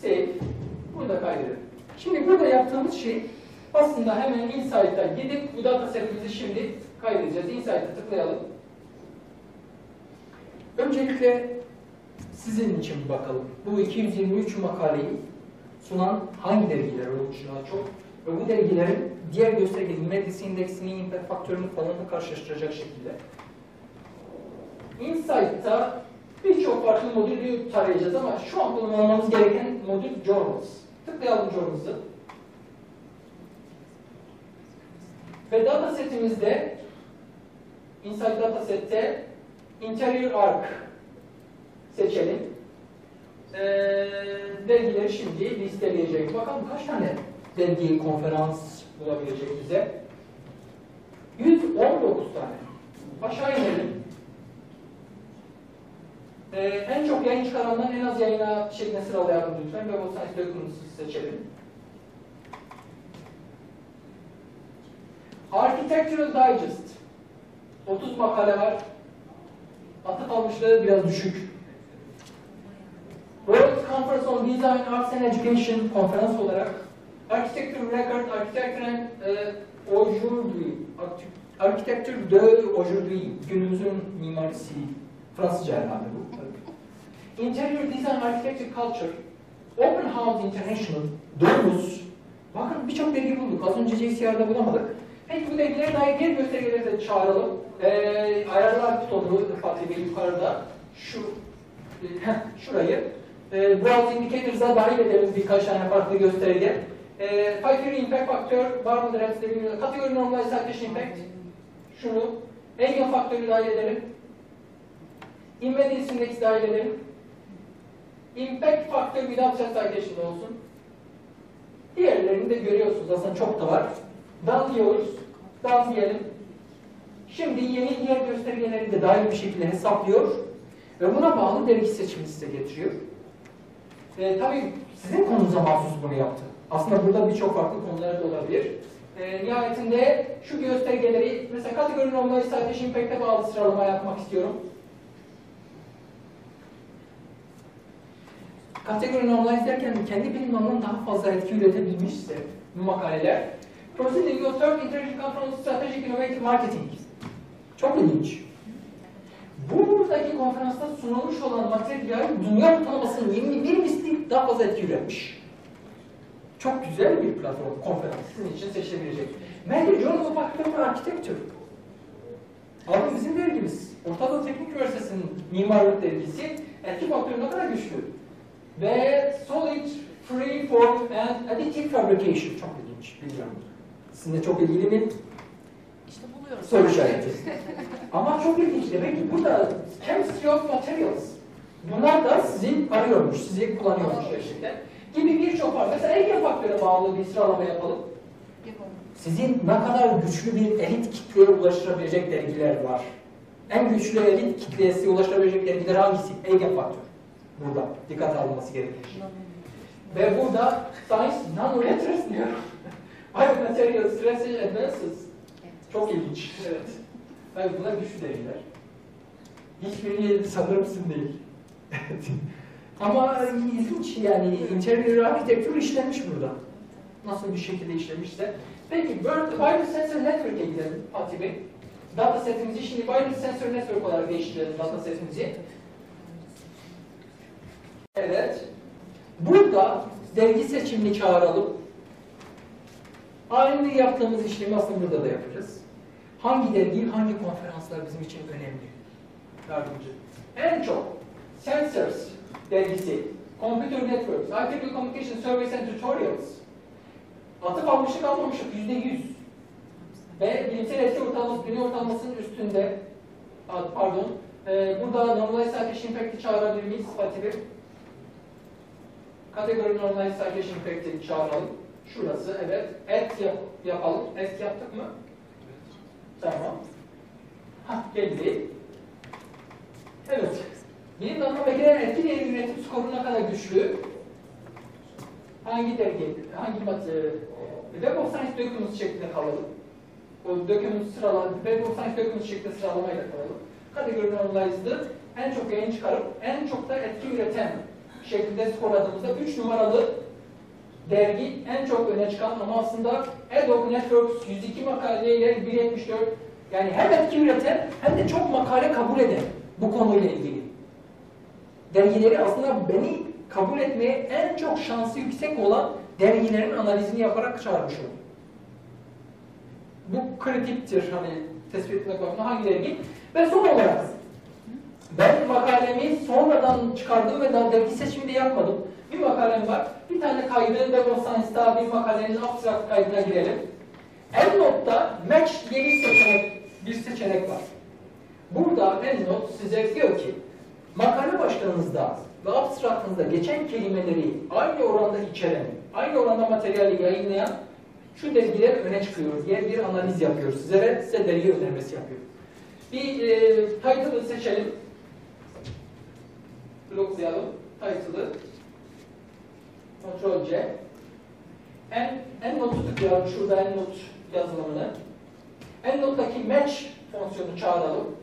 Save. Bunu da kaydedelim. Şimdi burada yaptığımız şey aslında hemen Insight'a gidip bu datasetimizi şimdi kaydedeceğiz. Insight'a tıklayalım. Öncelikle sizin için bakalım. Bu 223 makaleyi sunan hangi dergiler olduğuna çok ve bu dergilerin diğer göstergeli Medis indeksini, impact faktörünü falan da karşılaştıracak şekilde. Insight'ta birçok farklı modülü tarayacağız ama şu an kullanmamız gereken modül Journals. Tıklayalım Journals'ı. Ve datasetimizde Insight Dataset'te Interior Arc seçelim. Ee, dergileri şimdi listeleyecek. Bakalım kaç tane dergi, konferans bulabilecek bize? 119 tane. Aşağı inelim. Ee, en çok yayın çıkarandan en az yayına şeklinde sıralayalım lütfen. Web of Science Documents'ı seçelim. Architectural Digest. 30 makale var. Atıf almışlığı biraz düşük. World Conference on Design, Arts and Education konferans olarak Architecture Record, Architecture and e, Aujourd'hui, Architecture de Aujourd'hui, günümüzün mimarisi, Fransızca herhalde bu. Interior Design, Architecture Culture, Open House International, Domus, bakın birçok dergi bulduk, az önce JCR'da bulamadık. Peki bu dergilere dair diğer göstergeleri de çağıralım. Ee, ayarlar butonu Fatih Bey yukarıda, şu, e, heh, şurayı. E, Browse Indicators'a dahil edelim birkaç tane farklı gösterge. E, Factory Impact Faktör, var mıdır hepsi de bilmiyorum. Kategori Normalized Citation Impact, şunu. Eigen faktörü dahil edelim. Embedded Index dahil edelim. Impact faktör without set citation olsun. Diğerlerini de görüyorsunuz aslında çok da var. Done diyoruz. Done diyelim. Şimdi yeni diğer göstergeleri de dahil bir şekilde hesaplıyor ve buna bağlı dergi seçimini size getiriyor. E, tabii sizin konunuza mahsus bunu yaptı. Aslında burada birçok farklı konular da olabilir. E, nihayetinde şu göstergeleri mesela kategori normalize citation impact'e bağlı sıralama yapmak istiyorum. Kategori normalize derken kendi bilim daha fazla etki üretebilmişse bu makaleler Proceeding of Third Interaction Conference Strategic Innovative Marketing. Çok ilginç. Buradaki konferansta sunulmuş olan materyal dünya ortalamasının 21 misli daha fazla etki üretmiş. Çok güzel bir platform, konferans sizin için seçilebilecek. Bence Journal Architecture Architecture. Abi bizim dergimiz. Orta Doğu Teknik Üniversitesi'nin mimarlık dergisi etki faktörü ne kadar güçlü. Ve Solid Free Form and Additive Fabrication. Çok ilginç, bilmiyorum. Sizinle çok ilgili mi? İşte buluyoruz. Soru işareti. Ama çok ilginç. Demek ki burada chemistry of materials. Bunlar da sizi arıyormuş, sizi kullanıyormuş gerçekten. Gibi birçok var. Mesela Ege faktöre bağlı bir sıralama yapalım. Sizin ne kadar güçlü bir elit kitleye ulaştırabilecek dergiler var. En güçlü elit kitlesi ulaştırabilecek dergiler hangisi? Ege faktör. Burada dikkat alınması gerekir. Ve burada Science Nanoletters diyorum. <laughs> Biomaterials, Research Advances. Çok ilginç. Evet. Tabii bunlar güçlü dergiler. Hiçbirini sanırım sizin değil. <laughs> Ama ilginç yani interior architecture işlemiş burada. Nasıl bir şekilde işlemişse. Peki Wireless Sensor Network'e gidelim Fatih Bey. Data setimizi şimdi Wireless Sensor Network olarak değiştirelim data setimizi. Evet. Burada dergi seçimini çağıralım. Aynı yaptığımız işlemi aslında burada da yapacağız. Hangi dergi, hangi konferanslar bizim için önemli? Yardımcı. En çok Sensors dergisi, Computer Networks, IEEE Communication Surveys and Tutorials. Atıp almışlık almamışlık yüzde yüz. Ve bilimsel etki ortalaması, dünya ortalamasının üstünde, pardon, ee, burada Normalized Citation Impact'i çağırabilir miyiz Fatih Bey? Kategori Normalized Citation Impact'i çağıralım. Şurası, evet. Et yap, yapalım. Et yaptık mı? Tamam. Hah, geldi. Evet. Bilim dalına makinelerin etki değeri üretim skoru ne kadar güçlü? Hangi dergi, hangi matı? Web of Science Documents şeklinde kalalım. O documents sırala, Web of Science Documents şeklinde sıralamayla kalalım. Kategori normalized'ı en çok yayın çıkarıp en çok da etki üreten şeklinde skorladığımızda 3 numaralı dergi en çok öne çıkan ama aslında Ad hoc Networks 102 makaleyle 1.74 yani hem etki üreten hem de çok makale kabul eden bu konuyla ilgili. Dergileri aslında beni kabul etmeye en çok şansı yüksek olan dergilerin analizini yaparak çağırmış oldum. Bu kritiktir hani tespit etmek bakımından hangi dergi. Ve son olarak ben makalemi sonradan çıkardım ve daha dergi seçiminde yapmadım. Bir makalem var. Bir tane kaydı Web Science'da bir makalenin abstract kaydına girelim. EndNote'da Match diye bir seçenek, bir seçenek var. Burada EndNote size diyor ki makale başlığınızda ve abstractınızda geçen kelimeleri aynı oranda içeren, aynı oranda materyali yayınlayan şu dergiler öne çıkıyor diye bir analiz yapıyor size ve size dergi önermesi yapıyor. Bir e, title'ı seçelim. Bloklayalım. Title'ı. Ctrl C. En, en notu tıklayalım. Şurada en not yazılımını. En nottaki match fonksiyonu çağıralım.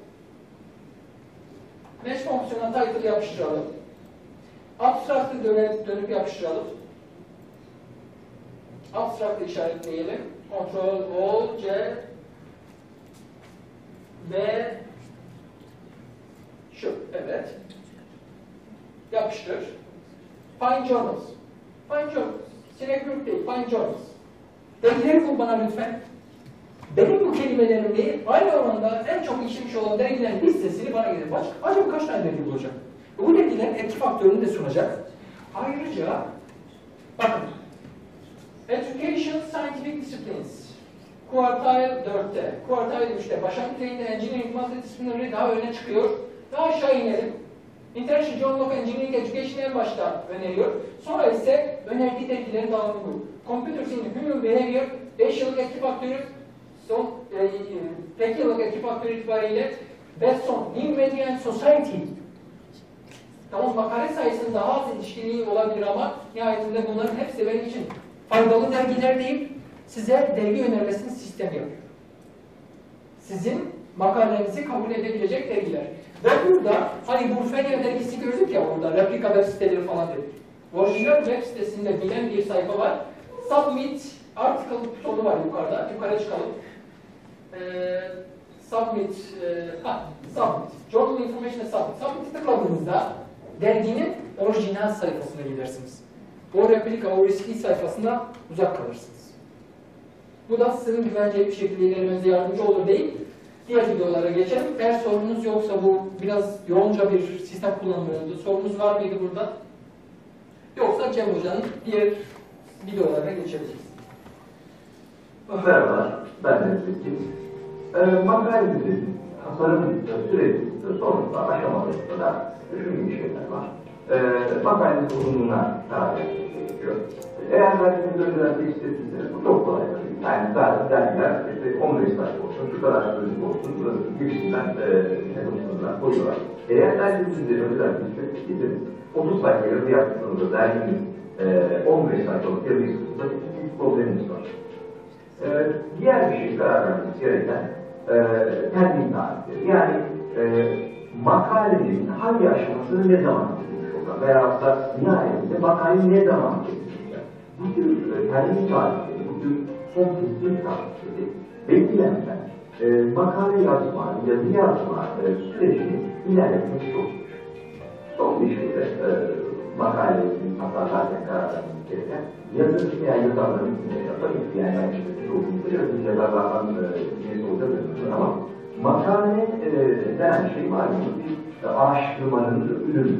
Match fonksiyonuna title yapıştıralım. Abstract'ı dönüp, yapıştıralım. Abstract'ı işaretleyelim. Ctrl O C ve şu, evet. Yapıştır. Find Journals. Find Journals. Sinek Group değil, Find Journals. Dergileri bul bana lütfen. Benim bu kelimelerimi aynı oranda en çok işlemiş olan dergilerin listesini bana gelir. Başka, acaba kaç tane dergi bulacak? Bu dergilerin etki faktörünü de sunacak. Ayrıca, bakın, Education Scientific Disciplines. Kuartile 4'te, Kuartile 3'te, başlangıç düzeyinde Engineering Multidisciplinary daha öne çıkıyor. Daha aşağı inelim. International Journal of Engineering Education en başta öneriyor. Sonra ise önerdiği dergilerin dağılımı bu. Computer Science, Human Behavior, 5 yıllık etki faktörü, son e, tek yıllık etki faktörü itibariyle Besson, New Media and Society. Tamam makale sayısının daha az ilişkili olabilir ama nihayetinde bunların hepsi benim için faydalı dergiler deyip size dergi önermesini sistem yapıyor. Sizin makalenizi kabul edebilecek dergiler. Ve burada hani Burfenia dergisi gördük ya orada replika web siteleri falan dedik. Orijinal web sitesinde bilen bir sayfa var. Submit article butonu var yukarıda. Yukarı çıkalım. Ee, submit, e, ha, submit. Journal Information'a submit. Submit'i tıkladığınızda derginin orijinal sayfasına gidersiniz. O replika, o riskli sayfasında uzak kalırsınız. Bu da sizin güvenceli bir şekilde ilerlemenize yardımcı olur değil. Diğer videolara geçelim. Eğer sorunuz yoksa bu biraz yoğunca bir sistem kullanılıyordu. Sorunuz var mıydı burada? Yoksa Cem Hoca'nın diğer videolara geçebiliriz. Merhabalar, ben de Zeki. E, makalemizin tasarım sürecinde sonunda aşamalarında da gibi şeyler var. E, makalemiz uzunluğuna dair gerekiyor. Eğer önceden bir istediğinizde bu çok kolay tabii. Yani zaten dergiler işte 15 sayfa olsun, şu kadar bölüm olsun, burası gibisinden e, yapımsızlar koyuyorlar. Eğer dergimizin de önceden bir istediğiniz 30 sayfa yazı yaptığınızda dergimiz e, 15 sayfalık yazı yazısında bir problemimiz var. Ee, diğer bir karar vermemiz gereken e, termin tarihleri. Yani e, makalenin hangi aşamasını ne zaman bitirmiş olacak veya da nihayetinde makaleyi ne zaman bitirmiş Bu tür e, termin tarihleri, bu tür son teslim tarihleri beklenen e, makale yazma, yazı yazma e, sürecini ilerletmek çok güç. Son bir şeyde e, makalesini tasarlarken karar vermemiz gereken yazı veya yazarların e, tabii ki yani çok iyi yazı yazarlardan e, birisi olacak ama makale e, denen şey malum bir araştırmanın ürünü.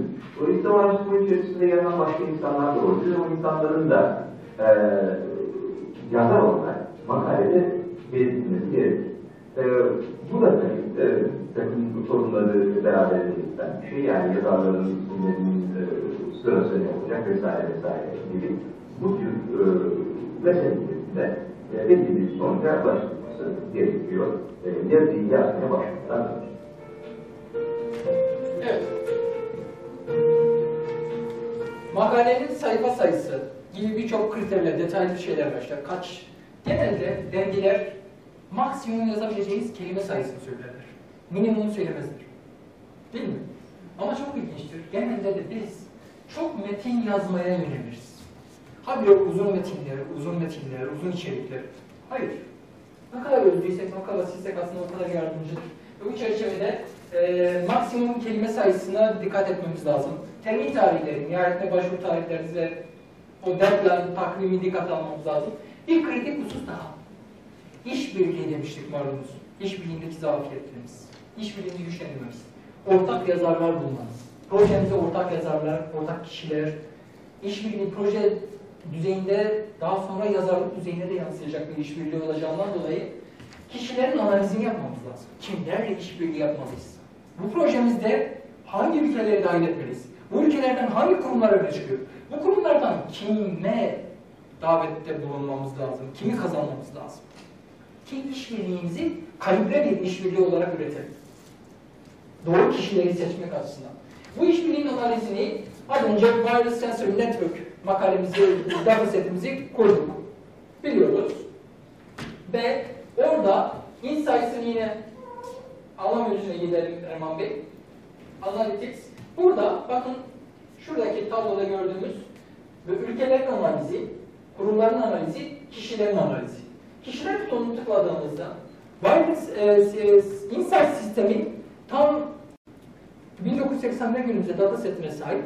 O araştırma içerisinde yer alan başka insanlar da olabilir. O insanların da e, yazar olarak makalede belirtilmesi gerekir. E, bu da tabii e, takım sorunları beraberinde bir şey. Yani yazarların isimlerinin e, sırası ne olacak vesaire vesaire gibi bu tür e, meselelerinde e, bir sonuca ulaşılması gerekiyor. E, yazıyı yazmaya önce. Evet. Makalenin sayfa sayısı gibi birçok kriterle detaylı şeyler başlar. Kaç? Genelde dergiler maksimum yazabileceğiniz kelime sayısını söylerler. Minimum söylemezler. Değil mi? Ama çok ilginçtir. Genelde de biz çok metin yazmaya yöneliriz. Habire uzun metinler, uzun metinler, uzun içerikler. Hayır. Ne kadar özlüysek, ne kadar silsek aslında o kadar yardımcıdır. Ve bu çerçevede e, maksimum kelime sayısına dikkat etmemiz lazım. Termin tarihleri, nihayetinde başvuru tarihleriniz ve o deadline takvimi dikkat almamız lazım. Bir kritik husus daha. İşbirliği demiştik malumunuz. İşbirliğindeki zafiyetlerimiz. İşbirliğini güçlendirmemiz. Ortak yazarlar bulmanız. Projemize ortak yazarlar, ortak kişiler, işbirliği proje düzeyinde daha sonra yazarlık düzeyine de yansıyacak bir işbirliği olacağından dolayı kişilerin analizini yapmamız lazım. Kimlerle işbirliği yapmalıyız? Bu projemizde hangi ülkeleri dahil etmeliyiz? Bu ülkelerden hangi kurumlar öne çıkıyor? Bu kurumlardan kime davette bulunmamız lazım? Kimi kazanmamız lazım? Ki işbirliğimizi kalibre bir işbirliği olarak üretelim. Doğru kişileri seçmek açısından. Bu işbirliğinin analizini az önce Wireless Sensor Network makalemizi, datasetimizi koyduk. Biliyoruz. Ve orada Insights'ın yine menüsüne gidelim Erman Bey. Analytics. Burada bakın şuradaki tabloda gördüğümüz ülkelerin analizi, kurumların analizi, kişilerin analizi. Kişiler butonunu tıkladığımızda Wireless e, Insight sistemi tam 1980'den günümüze data setine sahip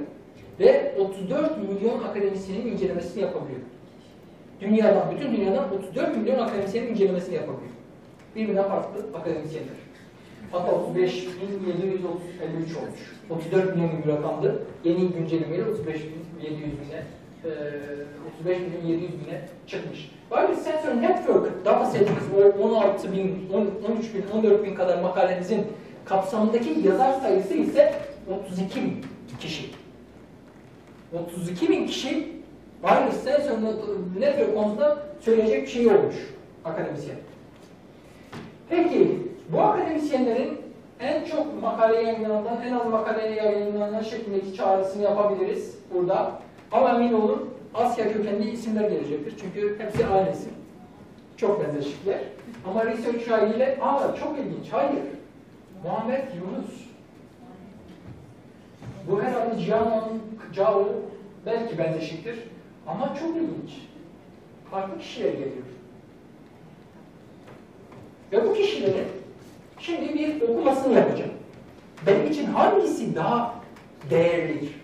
ve 34 milyon akademisyenin incelemesini yapabiliyor. Dünyadan, bütün dünyadan 34 milyon akademisyenin incelemesini yapabiliyor. Birbirinden farklı akademisyenler. Hatta 35.753 olmuş. 34 milyon bir rakamdı. Yeni güncellemeyle 35.700 bine, e, 35 milyon 700 bine çıkmış. Wireless Sensor Network data setimiz o 16 bin, 13 bin, 14 bin kadar makalemizin kapsamındaki yazar sayısı ise 32 bin kişi. 32 bin kişi Wireless Sensor Network konusunda söyleyecek bir şey olmuş akademisyen. Peki bu akademisyenlerin en çok makale yayınlanan, en az makale yayınlanan şeklindeki çağrısını yapabiliriz burada. Ama emin olun Asya kökenli isimler gelecektir. Çünkü hepsi aynı isim. Çok benzeşikler. Ama research ile, aa çok ilginç, hayır. Muhammed Yunus. Bu herhalde Cihan Cao belki benzeşiktir. Ama çok ilginç. Farklı kişiler geliyor. Ve bu kişilerin şimdi bir okumasını yapacağım. Benim için hangisi daha değerlidir?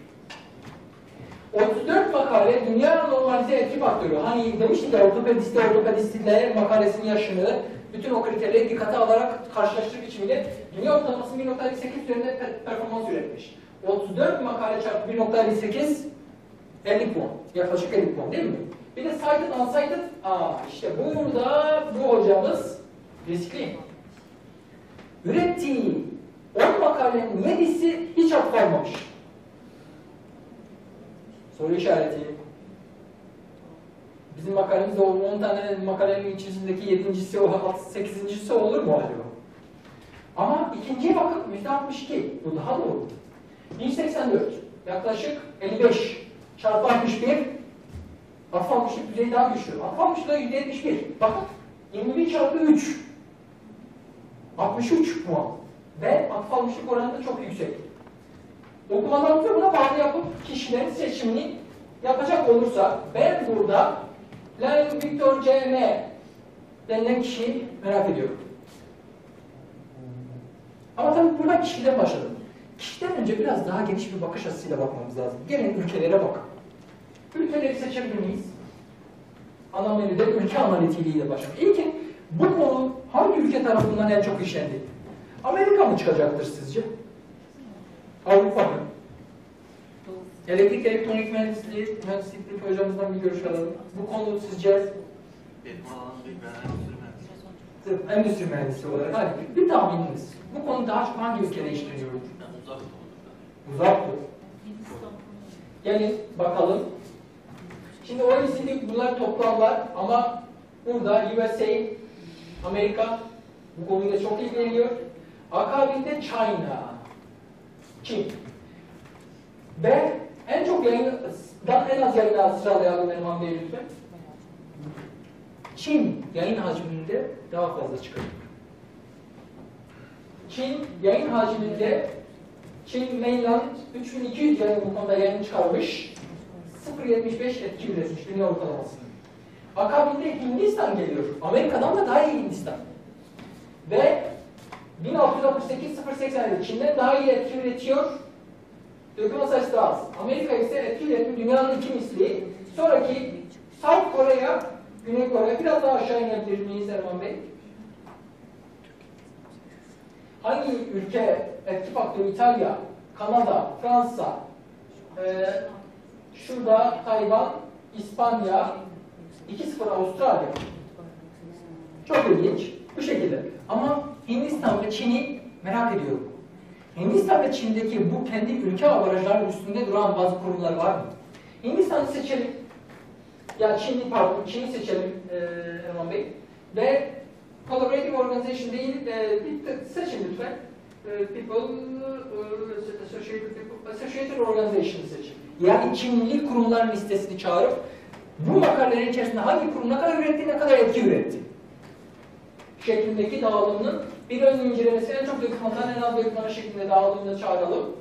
34 makale dünya normalize etki faktörü. Hani demiştik ya ortopedisti ortopedistle makalesini yaşını bütün o kriterleri dikkate alarak karşılaştırıp biçimiyle dünya ortalaması 1.58 üzerinde per- performans üretmiş. 34 makale çarpı 1.58 50 puan. Yaklaşık 50 puan değil mi? Bir de cited uncited. Aa işte burada bu hocamız riskli. Ürettiği 10 makalenin 7'si hiç aktarmamış. Soru işareti. Bizim makalemizde o 10 tane makalenin içerisindeki 7.si, o 8.si olur mu acaba? Ama ikinciye bakıp %62. Bu daha doğru. 184. Yaklaşık 55 çarpı 61 60'lık düzeyi daha güçlü. 60'lık %71. Bakın 21 çarpı 3 63 puan. Ve 60'lık oranı da çok yüksek. Okumalarımızı buna bağlı yapıp kişilerin seçimini yapacak olursa ben burada Lenin Victor C.M. denilen kişiyi merak ediyorum. Ama tabii burada kişiden başladım. Kişiden önce biraz daha geniş bir bakış açısıyla bakmamız lazım. Gelin ülkelere bakalım. Ülkeleri seçebilir miyiz? Ana menüde ülke analitiğiyle başlayalım. İlkin bu konu hangi ülke tarafından en çok işlendi? Amerika mı çıkacaktır sizce? Avrupa mı? Elektrik elektronik mühendisliği, mühendislik hocamızdan bir görüş alalım. Bu konu sizce Benim alanım değil, endüstri mühendisi olarak hadi bir tahmininiz. Bu konu daha çok hangi ülkede işleniyor? Ben uzak doğuda. Uzak Doğu. Gelin bakalım. Şimdi OECD bunlar toplamlar ama burada USA, Amerika bu konuyla çok ilgileniyor. Akabinde China, Çin. Ve en çok yayından en az yayından sıralayalım Erman Bey lütfen. Çin yayın hacminde daha fazla çıkacak. Çin yayın hacminde Çin mainland 3200 yayın bu konuda yayın çıkarmış. 0.75 etki üretmiş dünya ortalamasını. Akabinde Hindistan geliyor. Amerika'dan da daha iyi Hindistan. Ve 1668 0.87 Çin'den daha iyi etki üretiyor. Döküman sayısı daha az. Amerika ise etki üretimi dünyanın iki misli. Sonraki South Kore'ye, Güney Kore biraz daha aşağı inebilir miyiz Erman Bey? Hangi ülke etki faktörü İtalya, Kanada, Fransa, eee şurada Tayvan, İspanya, 2-0 Avustralya. Çok ilginç. Bu şekilde. Ama Hindistan ve Çin'i merak ediyorum. Hindistan ve Çin'deki bu kendi ülke avarajlarının üstünde duran bazı kurumlar var mı? Hindistan'ı seçelim. Ya Çin'i pardon, Çin'i seçelim eee Erman Bey. Ve Collaborative Organization değil, e, bir seçin lütfen. E, people, e, associated, people, associated Organization seçin. Yani Çinli kurumların listesini çağırıp bu makalelerin içerisinde hangi kurum ne kadar üretti, ne kadar etki üretti şeklindeki dağılımının bir ön incelemesi en çok dokümandan en az dokümana şeklinde dağılımını çağıralım.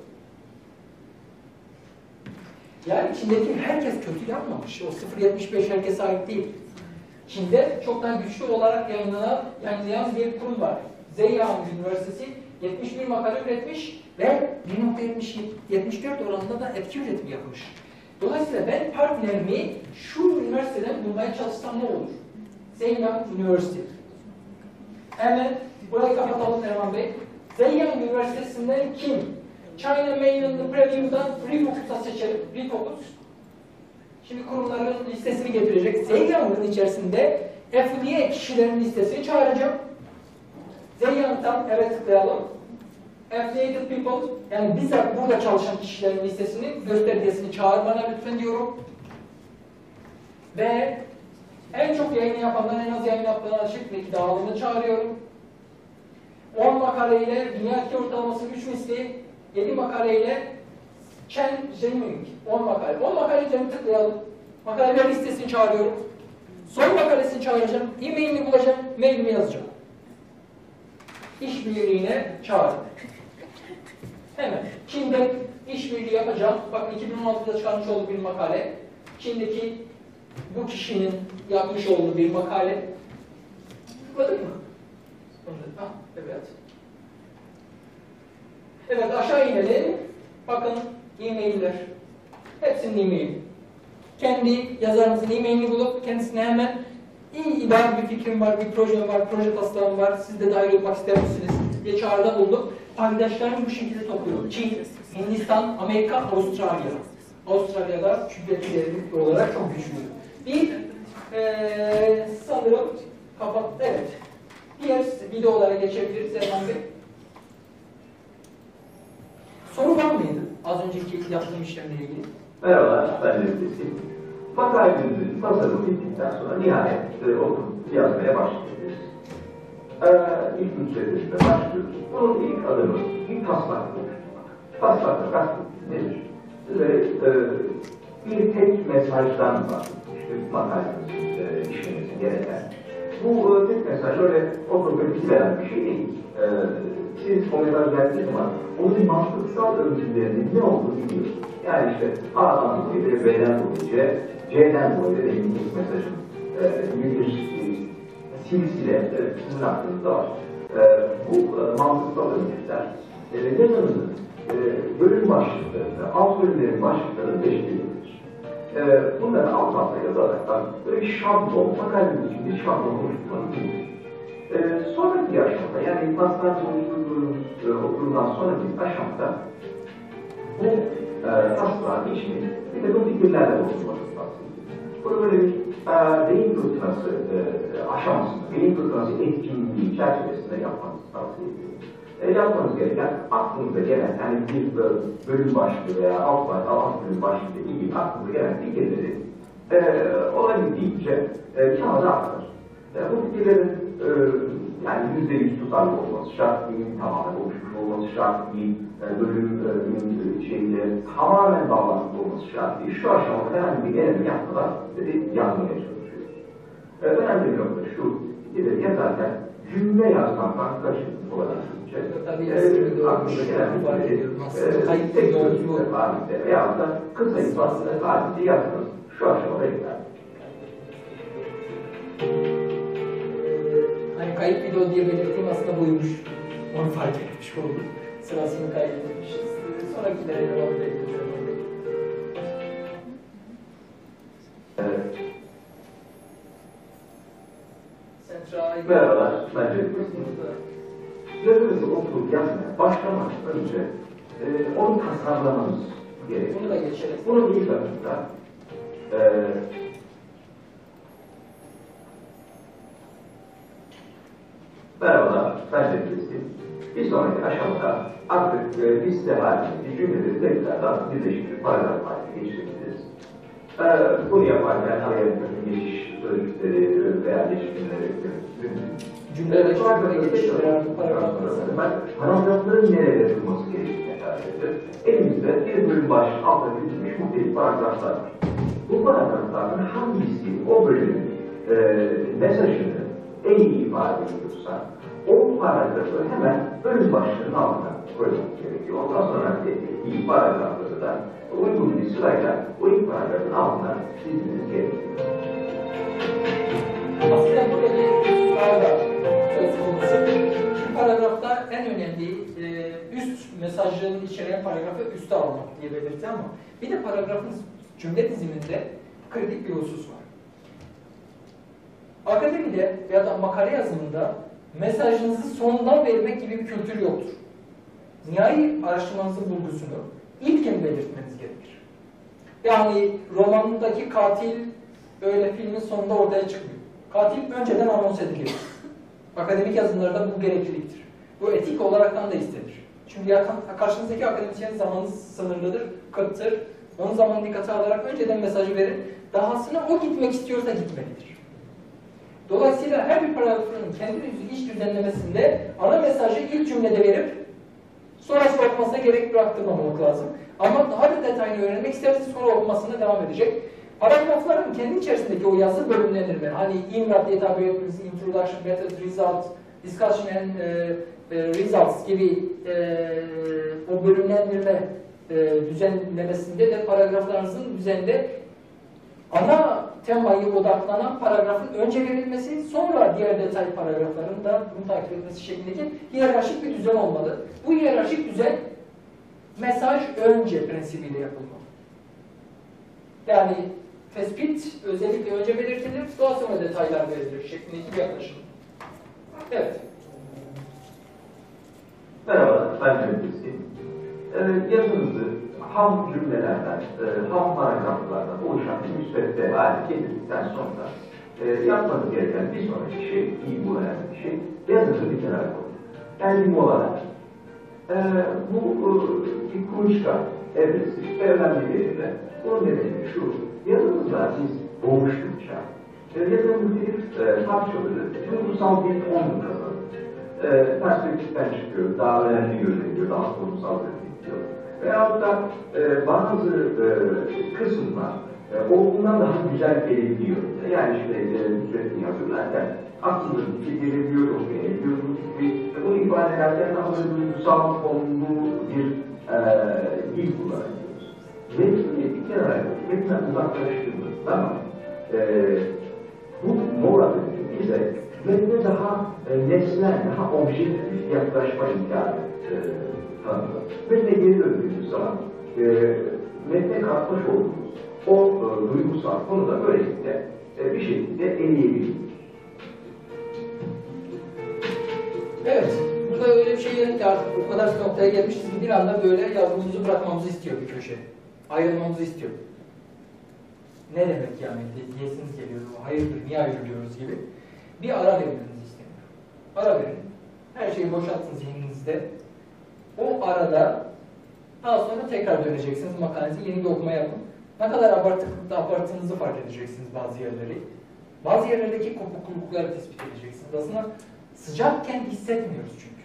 Yani Çin'deki herkes kötü yapmamış. O 0.75 herkese ait değil. Çin'de çok daha güçlü olarak yayınlanan, yayınlayan bir kurum var. Zhejiang Üniversitesi 71 makale üretmiş ve 1.74 oranında da etki üretimi yapmış. Dolayısıyla ben partnerimi şu üniversiteden bulmaya çalışsam ne olur? Zhejiang Üniversitesi. Hemen burayı kapatalım Erman Bey. Zhejiang Üniversitesi'nden kim? China Mainland Preview'dan Refocus'a seçelim. Refocus. Şimdi kurumların listesini getirecek. Zhejiang'ın içerisinde affiliate kişilerin listesini çağıracağım. Zhejiang'dan evet tıklayalım. Affiliated people, yani bizzat burada çalışan kişilerin listesini, göstergesini çağır bana lütfen diyorum. Ve en çok yayın yapandan en az yayın yaptığı şeklindeki dağılımını çağırıyorum. 10 makaleyle dünya etki ortalaması 3 misli, 7 makaleyle Chen Zhengming 10 makale. 10 makale üzerine tıklayalım. Makaleler listesini çağırıyorum. Son makalesini çağıracağım. E-mailini bulacağım. Mailimi yazacağım. İşbirliğine çağır. Hemen. Çin'de işbirliği yapacağım. Bakın 2016'da çıkarmış olduğu bir makale. Çin'deki bu kişinin yapmış olduğu bir makale. Tıkladık mı? Ah, evet. Evet aşağı inelim. Bakın e-mailler. Hepsinin e-maili. Kendi yazarımızın e-mailini bulup kendisine hemen iyi ben bir fikrim var, bir projem var, proje taslağım var, siz de dahil olmak ister misiniz diye çağrıda bulduk. Paydaşlarını bu şekilde topluyor. Çin, Hindistan, Amerika, Avustralya. Avustralya'da kütleti olarak çok güçlü. Bir eee sanırım kapat, evet. Diğer videolara geçebiliriz Bey. Soru var mıydı? Az önceki yaptığım işlemle ilgili. Merhabalar, ben Lütfi. Makalemizin tasarımı bittikten sonra nihayet e, oturup yazmaya başlıyoruz. Ee, ilk üç çevresinde başlıyoruz. Bunun ilk adımı bir taslak oluşturmak. Taslakla kastımız nedir? Ve e, bir tek mesajdan bahsetmiştik makalemizin e, işlemesi gereken. Bu e, tek mesaj öyle oturup bir şey değil. E, siz o mesaj geldiği zaman onun mantıksal ölçülerinin ne olduğunu biliyorsunuz. Yani işte A'dan dolayı B'den dolayı C, C'den dolayı da ilk mesajın e, bir silsile e, sizin aklınızda var. E, bu e, mantıksal ölçüler e, yazınızın e, bölüm başlıklarını, alt bölümlerin başlıklarını teşkil. E, bunları alt alta yazarak böyle bir şablon, makalenin için bir şablon oluşturmanız gerekir. E, sonraki aşamada, yani taslak oluşturduğumuz e, oturumdan sonraki aşamada bu e, taslağın içini bir takım fikirlerle oluşturması edilir. Bunu böyle bir e, beyin fırtınası e, aşamasında, beyin fırtınası etkinliği çerçevesinde yapmanızı tavsiye ediyorum. E, yapmanız gereken aklınıza gelen, yani bir e, bölüm başlığı veya alt, baş- alt bölüm başlığı ilgili aklınıza gelen fikirleri e, olabildiğince e, kağıda aktarın. E, bu fikirlerin e, yani yüzde yüz tutarlı olması şart değil, tamamen oluşmuş olması şart değil, e, bölümün e, şeyle tamamen bağlantılı olması şart değil. Şu aşamada herhangi bir deneme yapmadan dedi, yazmaya çalışıyor. E, önemli bir nokta şu, fikirleri yazarken cümle yazmaktan kaçınmış olabildiğince Tabii e, eski bir doğru aklınıza gelen ediyorum aslında. e, tek sözcükle tarihte veyahut da kısa ifadede tarihte yazmanız şu aşamada yeterli. Kayıt video diye belirttiğim aslında buymuş. Onu fark etmiş oldum. Sırasını kaydetmişiz. Sonrakilere devam edelim. Evet. Merhabalar, ben Cem Yazınızı oturup yazmaya başlamadan önce e, onu tasarlamanız gerekiyor. Bunu da geçelim. Bunu ilk başta e, Merhabalar, ben Cem Bir sonraki aşamada artık e, liste halinde cümleleri tekrardan birleştirip paragraf haline geçirebiliriz. E, bunu yaparken araya geçiş sözcükleri veya geçişimleri Cümleleri Evet, çok böyle paragrafı geçiş geçiş veya paragraf Ben paragrafların nerede durması gerektiğine verdim. Elimizde bir bölüm baş altına dizilmiş muhtelif paragraflar var. Bu paragraflardan hangisi o bölümün e, mesajını en iyi ifade ediyorsa o paragrafı hemen bölüm başlığının altına koymak gerekiyor. Ondan sonra iyi paragrafları da uygun bir sırayla o ilk paragrafın altına dizmeniz gerekiyor. Aslında burada paragrafta en önemli e, üst mesajlarını içeren paragrafı üste almak diye belirtti ama bir de paragrafın cümle diziminde kritik bir husus var. Akademide ya da makale yazımında mesajınızı sondan vermek gibi bir kültür yoktur. Nihai araştırmanızın bulgusunu ilkin belirtmeniz gerekir. Yani romanındaki katil öyle filmin sonunda ortaya çıkmıyor. Katil önceden anons edilir. Akademik yazımlarda bu gerekliliktir. Bu etik olaraktan da istenir. Çünkü karşınızdaki akademisyen zamanı sınırlıdır, kıttır. Onun zamanını dikkate alarak önceden mesajı verin. Dahasına o gitmek istiyorsa gitmelidir. Dolayısıyla her bir paragrafın kendi iç düzenlemesinde ana mesajı ilk cümlede verip sonra okumasına gerek bıraktırmamak lazım. Ama daha da detayını öğrenmek isterse sonra okumasına devam edecek. Paragrafların kendi içerisindeki o yazı bölümlendirme, hani IMRAP diye tabir ettiğimiz Introduction, Method, Result, Discussion and e, e, Results gibi e, o bölümlendirme e, düzenlemesinde de paragraflarınızın düzeninde ana temaya odaklanan paragrafın önce verilmesi, sonra diğer detay paragrafların da bunu takip etmesi şeklindeki hiyerarşik bir düzen olmalı. Bu hiyerarşik düzen mesaj önce prensibiyle yapılmalı. Yani tespit özellikle önce belirtilir, daha sonra detaylar verilir şeklindeki bir yaklaşım. Evet. Merhabalar, ben Cem. Ee, yazınızı ham cümlelerden, e, ham paragraflardan oluşan bir müsvedde hale getirdikten sonra e, yapmanız gereken bir sonraki şey, iyi bu önemli bir şey, yazınızı bir kenara koyun. Yani bir mola ver. Ee, bu e, bir kuluçka evresi ve önemli bir evre. Bunun nedeni şu, yazınızda siz boğuştukça, e, yazınız bir e, parçaları, duygusal bir ton kazanır e, perspektiften çıkıyor, daha önemli görünüyor, daha sorumsal görünüyor. Veyahut da e, bazı e, kısımlar e, olduğundan daha güzel gelebiliyor. Yani işte e, sürekli yazırlarken aklınız bir şey gelebiliyor, okuyabiliyorsunuz gibi. E, bunu ifade ederken daha böyle duygusal, konulu bir e, dil kullanıyoruz. Metni bir kenara, metne uzaklaştığımız zaman e, bu mola bize metne daha e, nesnel, daha objektif yaklaşma imkanı e, tanıyor. Metne geri döndüğümüz zaman e, metne katmış olduğumuz o e, duygusal konuda böylelikle e, bir şekilde eleyebiliriz. demek ki artık o kadar bir noktaya gelmişiz ki bir anda böyle yavrumuzu bırakmamızı istiyor bir köşe. Ayrılmamızı istiyor. Ne demek yani diyesiniz geliyor, hayırdır, niye ayrılıyoruz gibi. Bir ara vermenizi istemiyor. Ara verin. Her şeyi boşaltın zihninizde. O arada daha sonra tekrar döneceksiniz makalenizi, yeni bir okuma yapın. Ne kadar abartıp abarttığınızı fark edeceksiniz bazı yerleri. Bazı yerlerdeki kopuklukları tespit edeceksiniz. Aslında sıcakken hissetmiyoruz çünkü.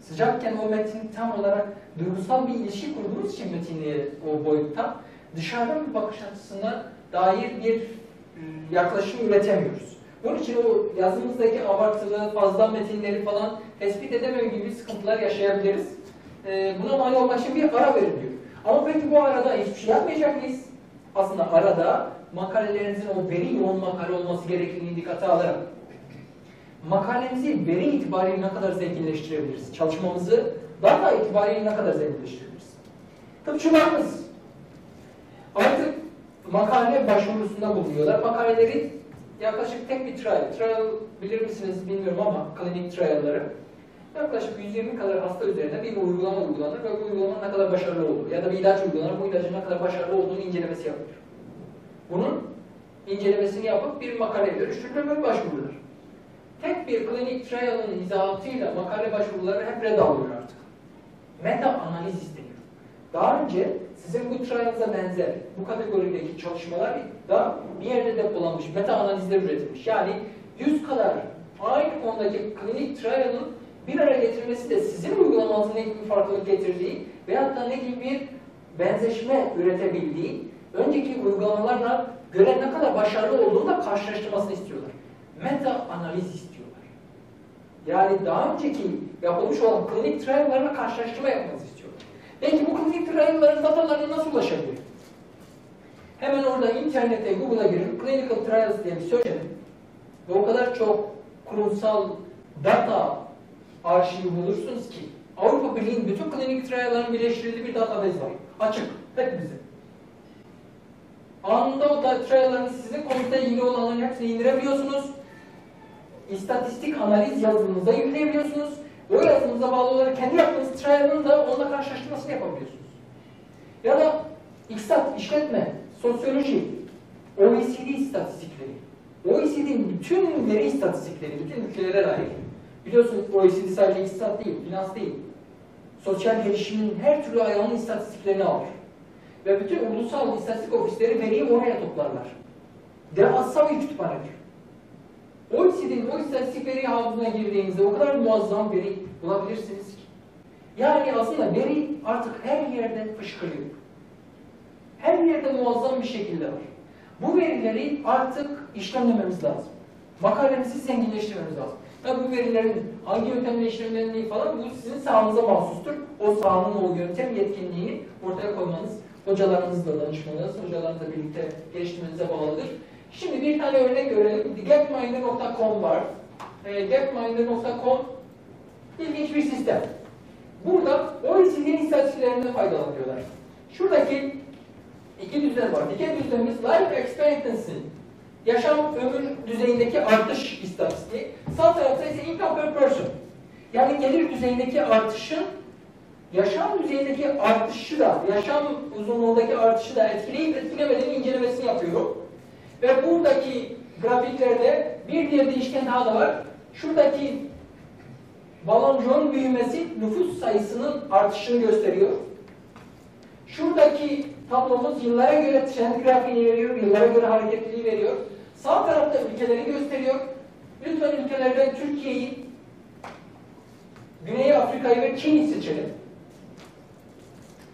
Sıcakken o metin tam olarak duygusal bir ilişki kurduğumuz için metinliğe o boyutta dışarıdan bir bakış açısına dair bir e, yaklaşım üretemiyoruz. Bunun için o yazımızdaki abartılı, fazla metinleri falan tespit edemem gibi sıkıntılar yaşayabiliriz. Ee, buna mani olmak için bir ara verin diyor. Ama peki bu arada hiçbir şey yapmayacak mıyız? Aslında arada makalelerinizin o veri yoğun makale olması gerektiğini dikkate alarak makalemizi veri itibariyle ne kadar zenginleştirebiliriz? Çalışmamızı data itibariyle ne kadar zenginleştirebiliriz? Tıpçılarımız artık makale başvurusunda bulunuyorlar. Makaleleri yaklaşık tek bir trial, trial bilir misiniz bilmiyorum ama klinik trialları yaklaşık 120 kadar hasta üzerine bir uygulama uygulanır ve bu uygulama ne kadar başarılı olur ya da bir ilaç uygulanır, bu ilacın ne kadar başarılı olduğunu incelemesi yapılır. Bunun incelemesini yapıp bir makale dönüştürülür ve başvurulur. Tek bir klinik trial'ın izahatıyla makale başvuruları hep red alıyor artık. Meta analiz isteniyor. Daha önce sizin bu trial'ınıza benzer bu kategorideki çalışmalar da bir yerde depolanmış, meta analizler üretilmiş. Yani 100 kadar aynı konudaki klinik trial'ın bir araya getirmesi de sizin uygulamanızın ne gibi farklılık getirdiği veyahut da ne gibi bir benzeşme üretebildiği, önceki uygulamalarla göre ne kadar başarılı olduğunu da karşılaştırmasını istiyorlar. Meta analiz istiyorlar. Yani daha önceki yapılmış olan klinik trial'larla karşılaştırma yapmanızı istiyorlar. Peki bu klinik trial'ların datalarına nasıl ulaşabilir? Hemen orada internete, Google'a girin, clinical trials diye bir search edin. Ve o kadar çok kurumsal data arşivi bulursunuz ki Avrupa Birliği'nin bütün klinik trial'ların birleştirildiği bir database var. Açık. Hepimize. Anında o trial'ların sizin konuda ilgili olanların hepsini indirebiliyorsunuz. İstatistik analiz yazılımınıza yükleyebiliyorsunuz. O yazılımıza bağlı olarak kendi yaptığınız trial'ın da onunla karşılaştırmasını yapabiliyorsunuz. Ya da İktisat, işletme, sosyoloji, OECD istatistikleri. OECD'nin bütün veri istatistikleri, bütün ülkelere dair. Biliyorsunuz OECD sadece iktisat değil, finans değil. Sosyal gelişimin her türlü ayağının istatistiklerini alır. Ve bütün ulusal istatistik ofisleri veriyi oraya toplarlar. Devasa bir kütüphanedir. OECD'nin o istatistik veri havuzuna girdiğinizde o kadar muazzam veri bulabilirsiniz ki. Yani aslında veri artık her yerde fışkırıyor. Her yerde muazzam bir şekilde var. Bu verileri artık işlemlememiz lazım. Makalemizi zenginleştirmemiz lazım. Tabi bu verilerin hangi yöntemle işlemlendiği falan bu sizin sahanıza mahsustur. O sahanın o yöntem yetkinliğini ortaya koymanız, hocalarınızla danışmanız, hocalarınızla birlikte geliştirmenize bağlıdır. Şimdi bir tane örnek görelim. Gapminder.com var. E, Gapminder.com ilginç bir sistem. Burada OECD'nin istatistiklerinden faydalanıyorlar. Şuradaki iki düzen var. Dikey düzlemimiz life expectancy. Yaşam ömür düzeyindeki artış istatistiği. Sağ tarafta ise income per person. Yani gelir düzeyindeki artışın yaşam düzeyindeki artışı da, yaşam uzunluğundaki artışı da etkileyip etkilemediğini incelemesini yapıyorum. Ve buradaki grafiklerde bir diğer değişken daha da var. Şuradaki baloncuğun büyümesi nüfus sayısının artışını gösteriyor. Şuradaki tablomuz yıllara göre trend grafiğini veriyor, yıllara göre hareketliliği veriyor. Sağ tarafta ülkeleri gösteriyor. Lütfen ülkelerden Türkiye'yi, Güney Afrika'yı ve Çin'i seçelim.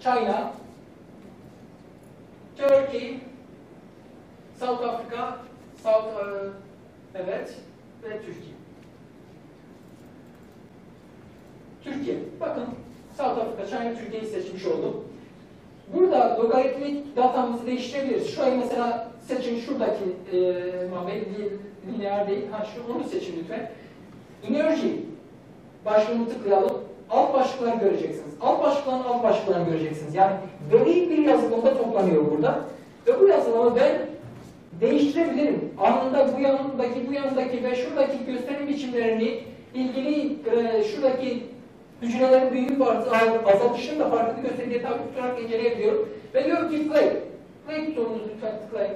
China, Turkey, South Africa, South, e, evet ve Türkiye. Türkiye. Bakın South Africa, China, Türkiye'yi seçmiş oldum. Burada logaritmik datamızı değiştirebiliriz. Şurayı mesela seçin şuradaki e, mabel lineer değil. Ha şu onu seçin lütfen. Enerji başlığını tıklayalım. Alt başlıkları göreceksiniz. Alt başlıkların alt başlıklarını göreceksiniz. Yani veri bir yazılımda toplanıyor burada. Ve bu yazılımı ben değiştirebilirim. Anında bu yanındaki, bu yanındaki ve şuradaki gösterim biçimlerini ilgili e, şuradaki hücrelerin büyüyüp az- azalışını da farklı göstergeye tabi tutarak inceleyebiliyorum. Ve diyorum ki play. Play butonunuzu lütfen tıklayın.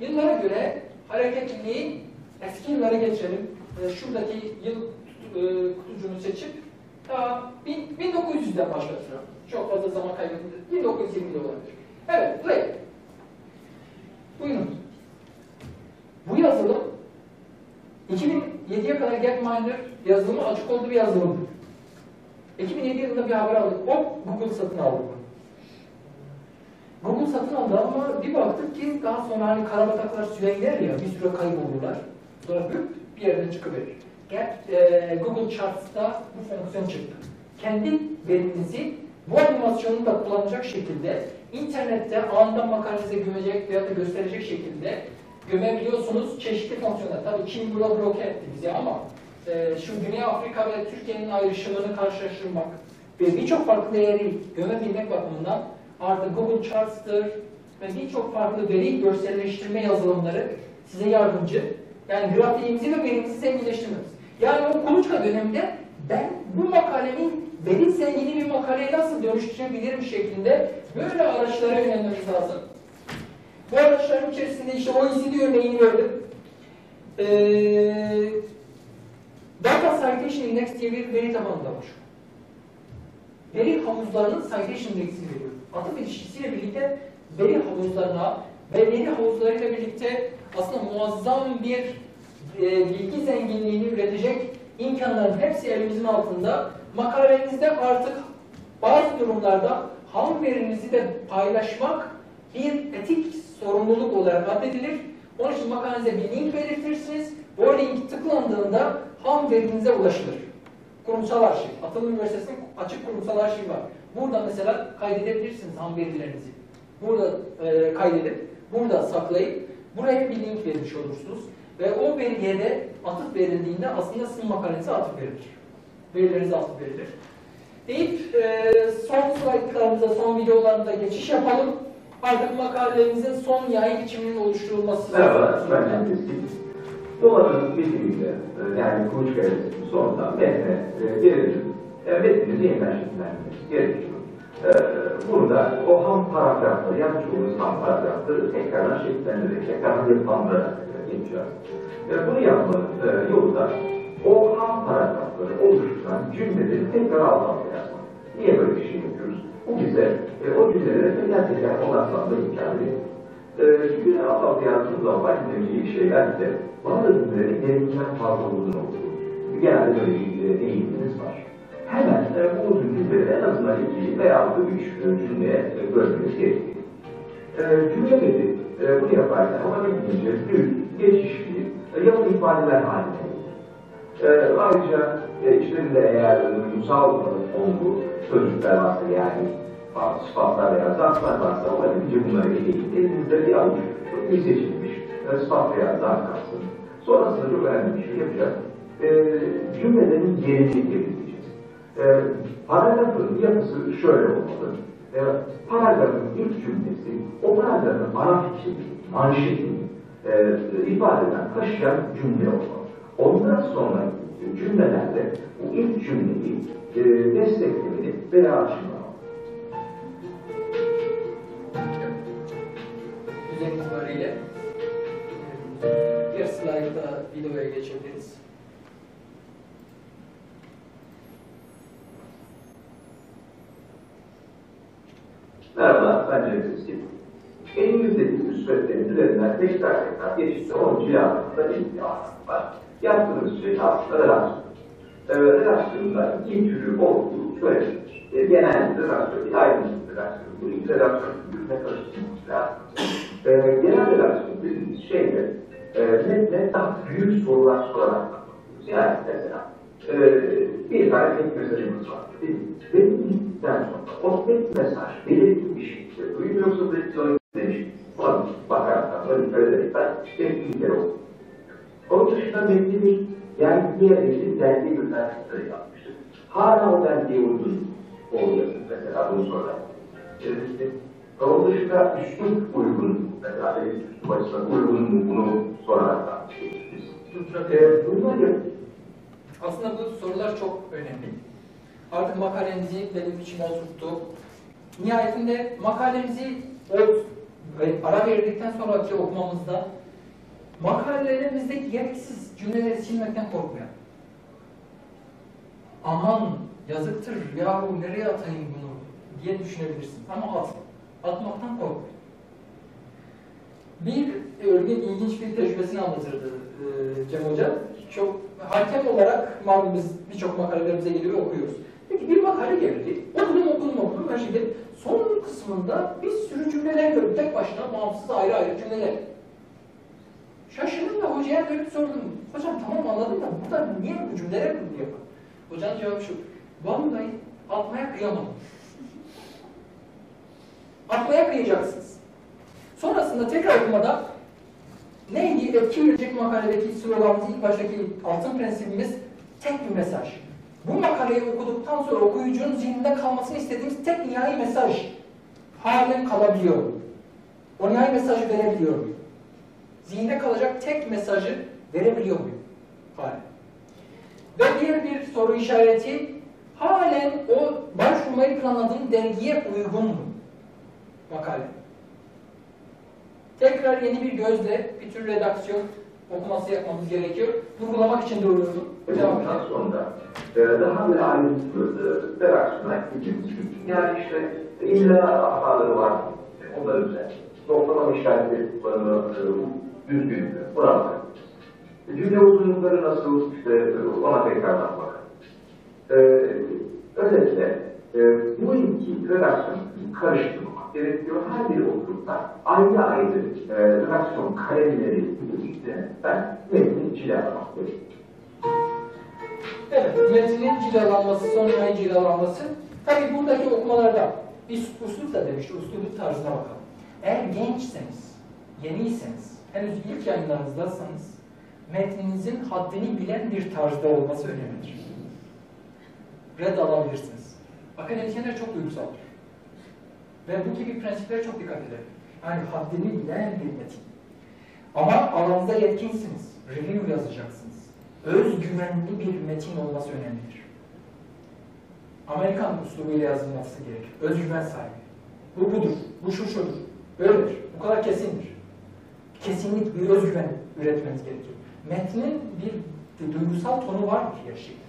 Yıllara göre hareketliliği eski yıllara geçelim. Ee, şuradaki yıl e, kutucuğunu seçip bin- 1900'den başlatıyorum. Çok fazla zaman kaybettim. 1920'de olabilir. Evet, play. Buyurun. Bu yazılım 2007'ye kadar Gapminder yazılımı açık olduğu bir yazılım. 2007 yılında bir haber aldık. Hop Google satın aldı. Google satın aldı ama bir baktık ki daha sonra hani karabataklar sürengeler ya bir süre kaybolurlar. Sonra büyük bir yerden çıkıverir. Gap, e, Google Charts'ta bu fonksiyon çıktı. Kendi verinizi bu animasyonu da kullanacak şekilde internette anında makalenize gömecek veya da gösterecek şekilde gömebiliyorsunuz çeşitli fonksiyonlar. Tabii Çin burada bloke etti bizi ama e, şu Güney Afrika ve Türkiye'nin ayrışımını karşılaştırmak ve birçok farklı değeri gömebilmek bakımından artık Google Charts'tır ve birçok farklı veri görselleştirme yazılımları size yardımcı. Yani grafiğimizi ve verimizi zenginleştirmemiz. Yani o kuluçka döneminde ben bu makalenin veri zengini bir makaleye nasıl dönüştürebilirim şeklinde böyle araçlara yönelmemiz lazım. Bu araçların içerisinde işte OECD örneğini verdim. Ee, Data Citation Index diye bir veri tabanı var. Veri havuzlarının citation indexini veriyor. Atıf ilişkisiyle birlikte veri havuzlarına ve veri havuzlarıyla birlikte aslında muazzam bir e, bilgi zenginliğini üretecek imkanların hepsi elimizin altında. Makalenizde artık bazı durumlarda ham verinizi de paylaşmak bir etik sorumluluk olarak addedilir. Onun için makalenize bir link belirtirsiniz. O link tıklandığında ham verinize ulaşılır. Kurumsal arşiv. Atılım Üniversitesi'nin açık kurumsal arşivi var. Burada mesela kaydedebilirsiniz ham verilerinizi. Burada e, kaydedip, burada saklayıp, buraya bir link vermiş olursunuz. Ve o belgeye de atıf verildiğinde aslında sizin makalenize atıf verilir. Verilerinize atıf verilir. Deyip e, son slaytlarımıza, son videolarımıza geçiş yapalım. Artık makalemizin son yay biçiminin oluşturulması. Merhaba, ben Can Keskin. Doların bitiminde, e, yani kuluçka evresi sonunda metne e, gelelim. E, metnimizi yeniden şekillendirmemiz gerekiyor. E, burada o ham paragrafları, olduğumuz ham paragrafları tekrardan şekillendirerek, tekrardan yapılandırarak geçeceğiz. E, bunu yapmanın yolu da o ham paragrafları oluşturan cümleleri tekrar alt alta yazmak. Niye böyle bir şey yapıyoruz? Bu bize e, o cümlelere teker teker odaklanma imkanı. Ee, çünkü alt alta yazdığımız zaman bahsettiğimiz şeyler ise bazı cümlelerin gerekinden fazla uzun olduğu. Genelde böyle bir e, eğilimimiz var. Hemen e, bu uzun cümleleri en azından iki veya üç e, cümleye e, bölmemiz gerekiyor. E, cümleleri e, bunu yaparken olabildiğince düz, geçişli, e, yapı ifadeler halinde e, ayrıca e, içlerinde eğer duygusal olgu sözcükler varsa yani bazı sıfatlar veya zarflar varsa olabildiğince bunları eleyip elinizde bir avuç iyi seçilmiş e, sıfat veya zarf kalsın. Sonrasında çok önemli bir şey yapacağız. E, cümlelerin yerini belirleyeceğiz. E, paragrafın yapısı şöyle olmalı. E, paragrafın ilk cümlesi o paragrafın ana fikrini, manşetini e, ifade eden, taşıyan cümle olmalı. Ondan sonra cümlelerde bu ilk cümleyi e, desteklemeli veya açılmalı. düzen itibariyle. Bir slaytta videoya geçebiliriz. Merhaba, ben Cem Seskin. Elimizdeki müsveddenin üzerinden 5 dakika geçişte 10 cilalarında bir var. Yaptığımız şey aslında. Ee, redaksiyonda iki türü olduğu söylenir. E, genel redaksiyon, bir ayrımcı redaksiyon. Bu iki redaksiyon birbirine karıştırmamız lazım. E, genel redaksiyon dediğimiz şeyde e, metne daha büyük sorular sorarak. Yani mesela e, bir tane metni mesajımız var. Metni bittikten sonra o metni mesaj şekilde duymuyorsa ona dikkat ederek ben metni bir kere okudum. Onun dışında metni bir yani diğer metni dergi göndermeleri yapmıştır. Hala o dergiye uygun oluyor mesela bunu sonra. İşte, onun dışında üslup uygun, mesela benim üslup açısından uygun mu bunu sorarak tartışıyoruz biz. Ee, bunlar yap- Aslında bu sorular çok önemli. Artık makalenizi benim için oturttu. Nihayetinde makalenizi o ve ara verdikten sonraki okumamızda makalelerimizdeki gereksiz cümleleri silmekten korkmayalım. Aman yazıktır yahu nereye atayım bunu diye düşünebilirsin. Ama at. Atmaktan korkmayın. Bir örgün ilginç bir tecrübesini anlatırdı e, Cem Hoca. Çok hakem olarak malum biz birçok makalelerimize geliyor okuyoruz. Peki bir makale geldi. Okudum okudum okudum. Ben şimdi son kısmında bir sürü cümleler gördüm. Tek başına bağımsız ayrı ayrı cümleler. Şaşırdım da hocaya dönüp sordum. Hocam tamam anladım da burada niye bu cümleler bunu yapar? Hocanın cevabı şu. Vallahi atmaya kıyamadım. <laughs> Atmaya kıyacaksınız. Sonrasında tekrar okumada neydi? Etki üretecek makaledeki sloganımız, ilk baştaki altın prensibimiz tek bir mesaj. Bu makaleyi okuduktan sonra okuyucunun zihninde kalmasını istediğimiz tek nihai mesaj halen kalabiliyor. O nihai mesajı verebiliyor? Zihinde kalacak tek mesajı verebiliyor muyum? Halen. Ve diğer bir soru işareti halen o başvurmayı planladığım dergiye uygun mu? Makale. Tekrar yeni bir gözle bir tür redaksiyon okuması yapmamız gerekiyor. Vurgulamak için. Devam edelim. Ondan sonra e, daha bir ayrıntılı reaksiyona gideceğiz. Yani işte illa hataları var. Onları düzelt. Noktalama işaretleri kullanımı e, düzgün mü? Buna bak. Cümle uzunlukları nasıl? İşte e, ona tekrardan bak. E, özetle e, bu iki redaksiyon karıştırmak gerekiyor. Her biri oturumda ayrı ayrı e, redaksiyon kalemleri birlikte ben metni gerekiyor. Evet, metnin cilalanması, son nihai cilalanması. Tabii buradaki okumalarda bir usluk da demişti, uslubun tarzına bakalım. Eğer gençseniz, yeniyseniz, henüz ilk yayınlarınızdaysanız, metninizin haddini bilen bir tarzda olması önemlidir. Red alabilirsiniz. Akademisyenler çok duygusaldır. Ve bu gibi prensiplere çok dikkat eder. Yani haddini bilen bir metin. Ama alanınızda yetkinsiniz. Review yazacaksınız. Özgüvenli bir metin olması önemlidir. Amerikan uslubuyla yazılması gerekir. Özgüven sahibi. Bu budur. Bu şu şudur. Böyledir. Bu kadar kesindir. Kesinlik bir özgüven üretmeniz gerekir. Metnin bir, bir duygusal tonu vardır gerçekten.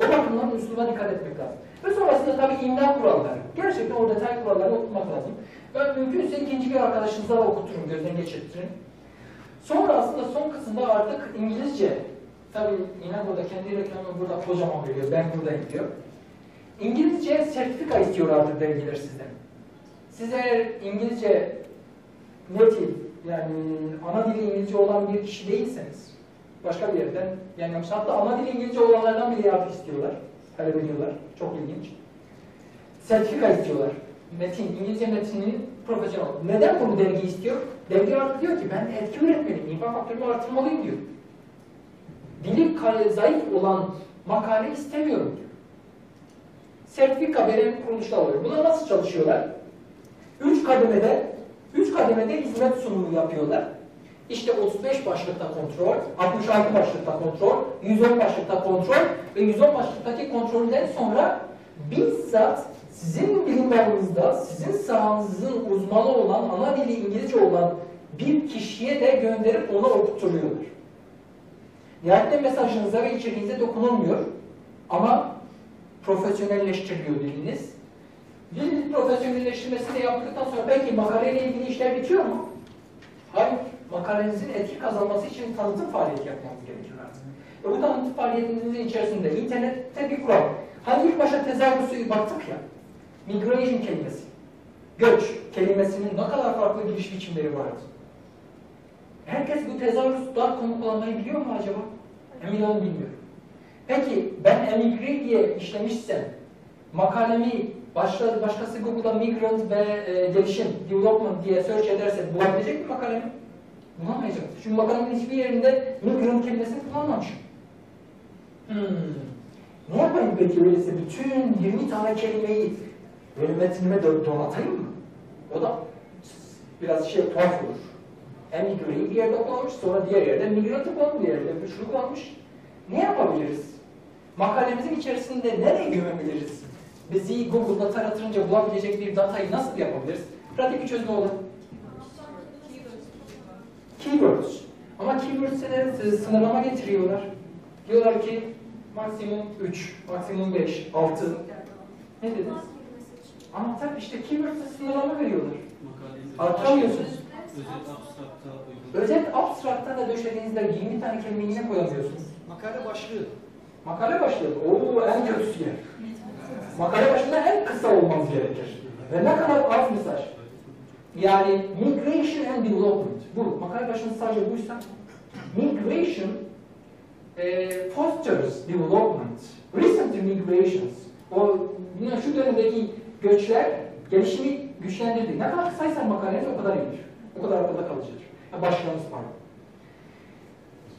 O bakımdan usluba dikkat etmek lazım. Ve sonrasında tabii imla kuralları. Gerçekten o detay kuralları okumak lazım. Ben mümkünse ikinci bir arkadaşınıza da okuturum, gözden geçirtirim. Sonra aslında son kısımda artık İngilizce, tabii yine burada kendi reklamını burada kocaman veriyor, ben buradayım diyor. İngilizce sertifika istiyor artık dergiler sizden. Siz eğer İngilizce native, yani ana dili İngilizce olan bir kişi değilseniz, başka bir yerden, yani hatta ana dili İngilizce olanlardan bile artık istiyorlar, talep ediyorlar, çok ilginç. Sertifika istiyorlar. Metin, İngilizce metninin profesyonel. Neden bunu dergi istiyor? Dergi artık diyor ki ben etki üretmeliyim, iman faktörümü artırmalıyım diyor. Dili zayıf olan makale istemiyorum diyor. Sertifika veren kuruluşlar oluyor. Buna nasıl çalışıyorlar? Üç kademede, üç kademede hizmet sunumu yapıyorlar. İşte 35 başlıkta kontrol, 66 başlıkta kontrol, 110 başlıkta kontrol ve 110 başlıktaki kontrolden sonra bizzat sizin bilim alanınızda, sizin sahanızın uzmanı olan, ana dili İngilizce olan bir kişiye de gönderip ona okutturuyorlar. Nihayetinde mesajınıza ve içeriğinize dokunulmuyor ama profesyonelleştiriliyor diliniz. Dil profesyonelleştirmesini yaptıktan sonra peki makaleyle ilgili işler bitiyor mu? Hayır. Makalenizin etki kazanması için tanıtım faaliyeti yapmanız gerekiyor artık. Ve bu tanıtım faaliyetinizin içerisinde internette bir kural. Hani ilk başta tezahürüsü baktık ya. Migration kelimesi. Göç kelimesinin ne kadar farklı giriş biçimleri vardı. Herkes bu tezahürüs.com kullanmayı biliyor mu acaba? Emin olun bilmiyorum. Peki ben emigre diye işlemişsem makalemi başka, başkası Google'da migrant ve e, gelişim, development diye search ederse bulabilecek mi makalemi? Bulamayacak. Çünkü makalemin hiçbir yerinde migrant kelimesini kullanmamışım. Hmm. Ne yapayım peki öyleyse bütün 20 tane kelimeyi böyle metnime do- donatayım mı? O da biraz şey tuhaf olur. Emigre'yi bir yerde kullanmış, sonra diğer yerde migrantı kullanmış, diğer yerde şunu kullanmış. Ne yapabiliriz? Makalemizin içerisinde nereye gömebiliriz? Bizi Google'da taratınca bulabilecek bir datayı nasıl yapabiliriz? Pratik bir çözüm olur. Keywords. Ama keywords'e de sınırlama getiriyorlar. Diyorlar ki maksimum 3, maksimum 5, 6. Ne dediniz? Ama tabii işte keywords'e sınırlama veriyorlar. Makaleyi Artıramıyorsunuz. Özet abstrakta da döşediğinizde 20 tane kelimeyi yine koyamıyorsunuz. Makale başlığı. Makale başlığı. Oo en kötüsü yer. Makale başlığında en kısa olmanız gerekir. Ve ne kadar az mesaj. Yani migration and development. Bu. Makale başlığı sadece buysa. Migration eh, fosters development. Recent migrations. O yine şu dönemdeki göçler gelişimi güçlendirdi. Ne kadar kısaysa makaleniz o kadar iyidir. O kadar akılda kalıcıdır. Ha, Başlığınız pardon.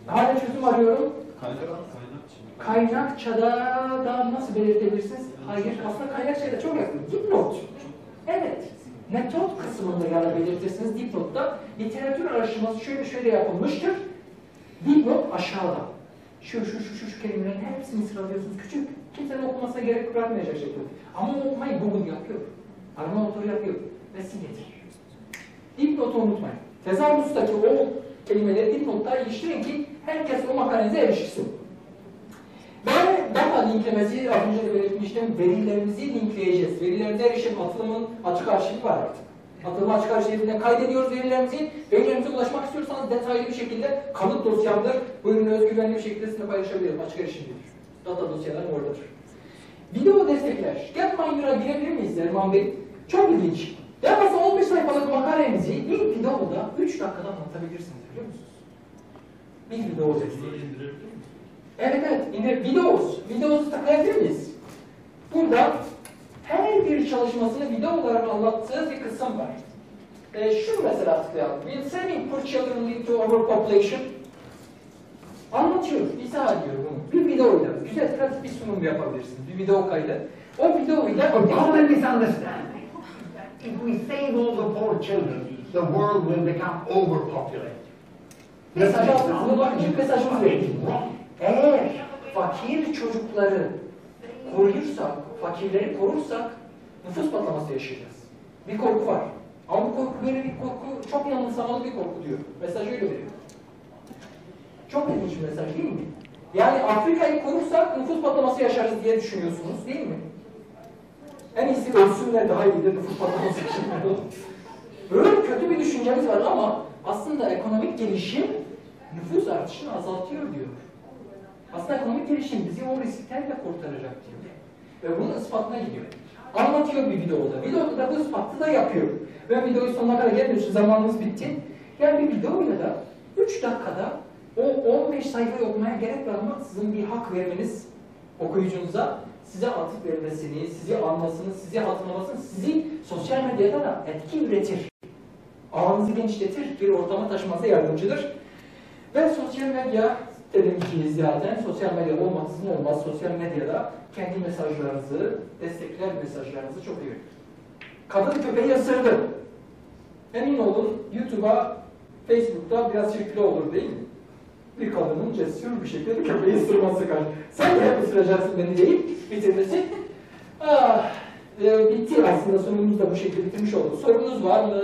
Hala çözüm arıyorum. Kaynak. Kaynakçada da nasıl belirtebilirsiniz? Hayır, aslında kaynakçaya çok yakın. Dipnot. Evet. Metot kısmında yani belirtirsiniz dipnotta. Literatür araştırması şöyle şöyle yapılmıştır. Dipnot aşağıda. Şu şu şu şu, şu kelimelerin hepsini sıralıyorsunuz. Küçük. Kimsenin okumasına gerek bırakmayacak şekilde. Ama okumayı Google yapıyor. Arama motoru yapıyor. Ve siz getirir. Dipnotu unutmayın. Tezahürüsteki o kelimeleri dipnotta iliştirin ki herkes o makalenize erişsin. Ben data linklemesi az önce de belirtmiştim. Verilerimizi linkleyeceğiz. Verilerde erişim atılımın açık arşivi var artık. Atılım açık arşivine kaydediyoruz verilerimizi. Verilerimize ulaşmak istiyorsanız detaylı bir şekilde kanıt dosyamdır. Buyurun özgüvenli bir şekilde sizinle paylaşabilirim. Açık erişimdir. Data dosyalarım oradadır. Video destekler. Gapminer'a girebilir miyiz Erman Bey? Çok ilginç. Yaklaşık 15 sayfalık makalemizi bir videoda 3 dakikada anlatabilirsiniz biliyor musunuz? Bir video desteği. Evet evet, indir videos. Videosu tıklayabilir miyiz? Burada her bir çalışmasını video olarak anlattığı bir kısım var. E, şunu mesela tıklayalım. Will saving poor children lead to overpopulation? Anlatıyor, izah ediyor bunu. Bir videoyla, güzel pratik bir sunum yapabilirsiniz. Bir video kaydı. O videoyla... A common misunderstanding. If we save all the poor children, the world will become overpopulated. Mesaj ilk mesajımız verin. Eğer fakir çocukları koruyursak, fakirleri korursak nüfus patlaması yaşayacağız. Bir korku var. Ama bu korku böyle bir korku, çok yanılsamalı bir korku diyor. Mesaj öyle veriyor. Çok ilginç bir mesaj değil mi? Yani Afrika'yı korursak nüfus patlaması yaşarız diye düşünüyorsunuz değil mi? En iyisi ölsünler daha iyidir nüfus patlaması yaşamayalım. Böyle kötü bir düşüncemiz var ama aslında ekonomik gelişim nüfus artışını azaltıyor diyor. Aslında ekonomik gelişim bizi o riskten de kurtaracak diyor. Ve bunun ispatına gidiyor. Anlatıyor bir videoda. Videoda da bu ispatı da yapıyor. Ben videoyu sonuna kadar gelmiyorum. Zamanımız bitti. Yani bir videoyla da 3 dakikada o 15 sayfayı okumaya gerek bırakmaksızın bir hak vermeniz okuyucunuza size atıp vermesini, sizi anmasını, sizi hatırlamasını, sizi sosyal medyada da etki üretir. Ağınızı genişletir, bir ortama taşımanıza yardımcıdır. Ve sosyal medya dedim ki zaten sosyal medya olmaksızın olmaz. Sosyal medyada kendi mesajlarınızı, destekler mesajlarınızı çok iyi. Kadın köpeği ısırdı. Emin olun YouTube'a, Facebook'ta biraz çirkli olur değil mi? Bir kadının cesur bir şekilde köpeği ısırması karşı. Sen de hep ısıracaksın beni deyip bitirmesi. Ah, e, bitti aslında sonumuz da bu şekilde bitirmiş olduk. Sorunuz var mı?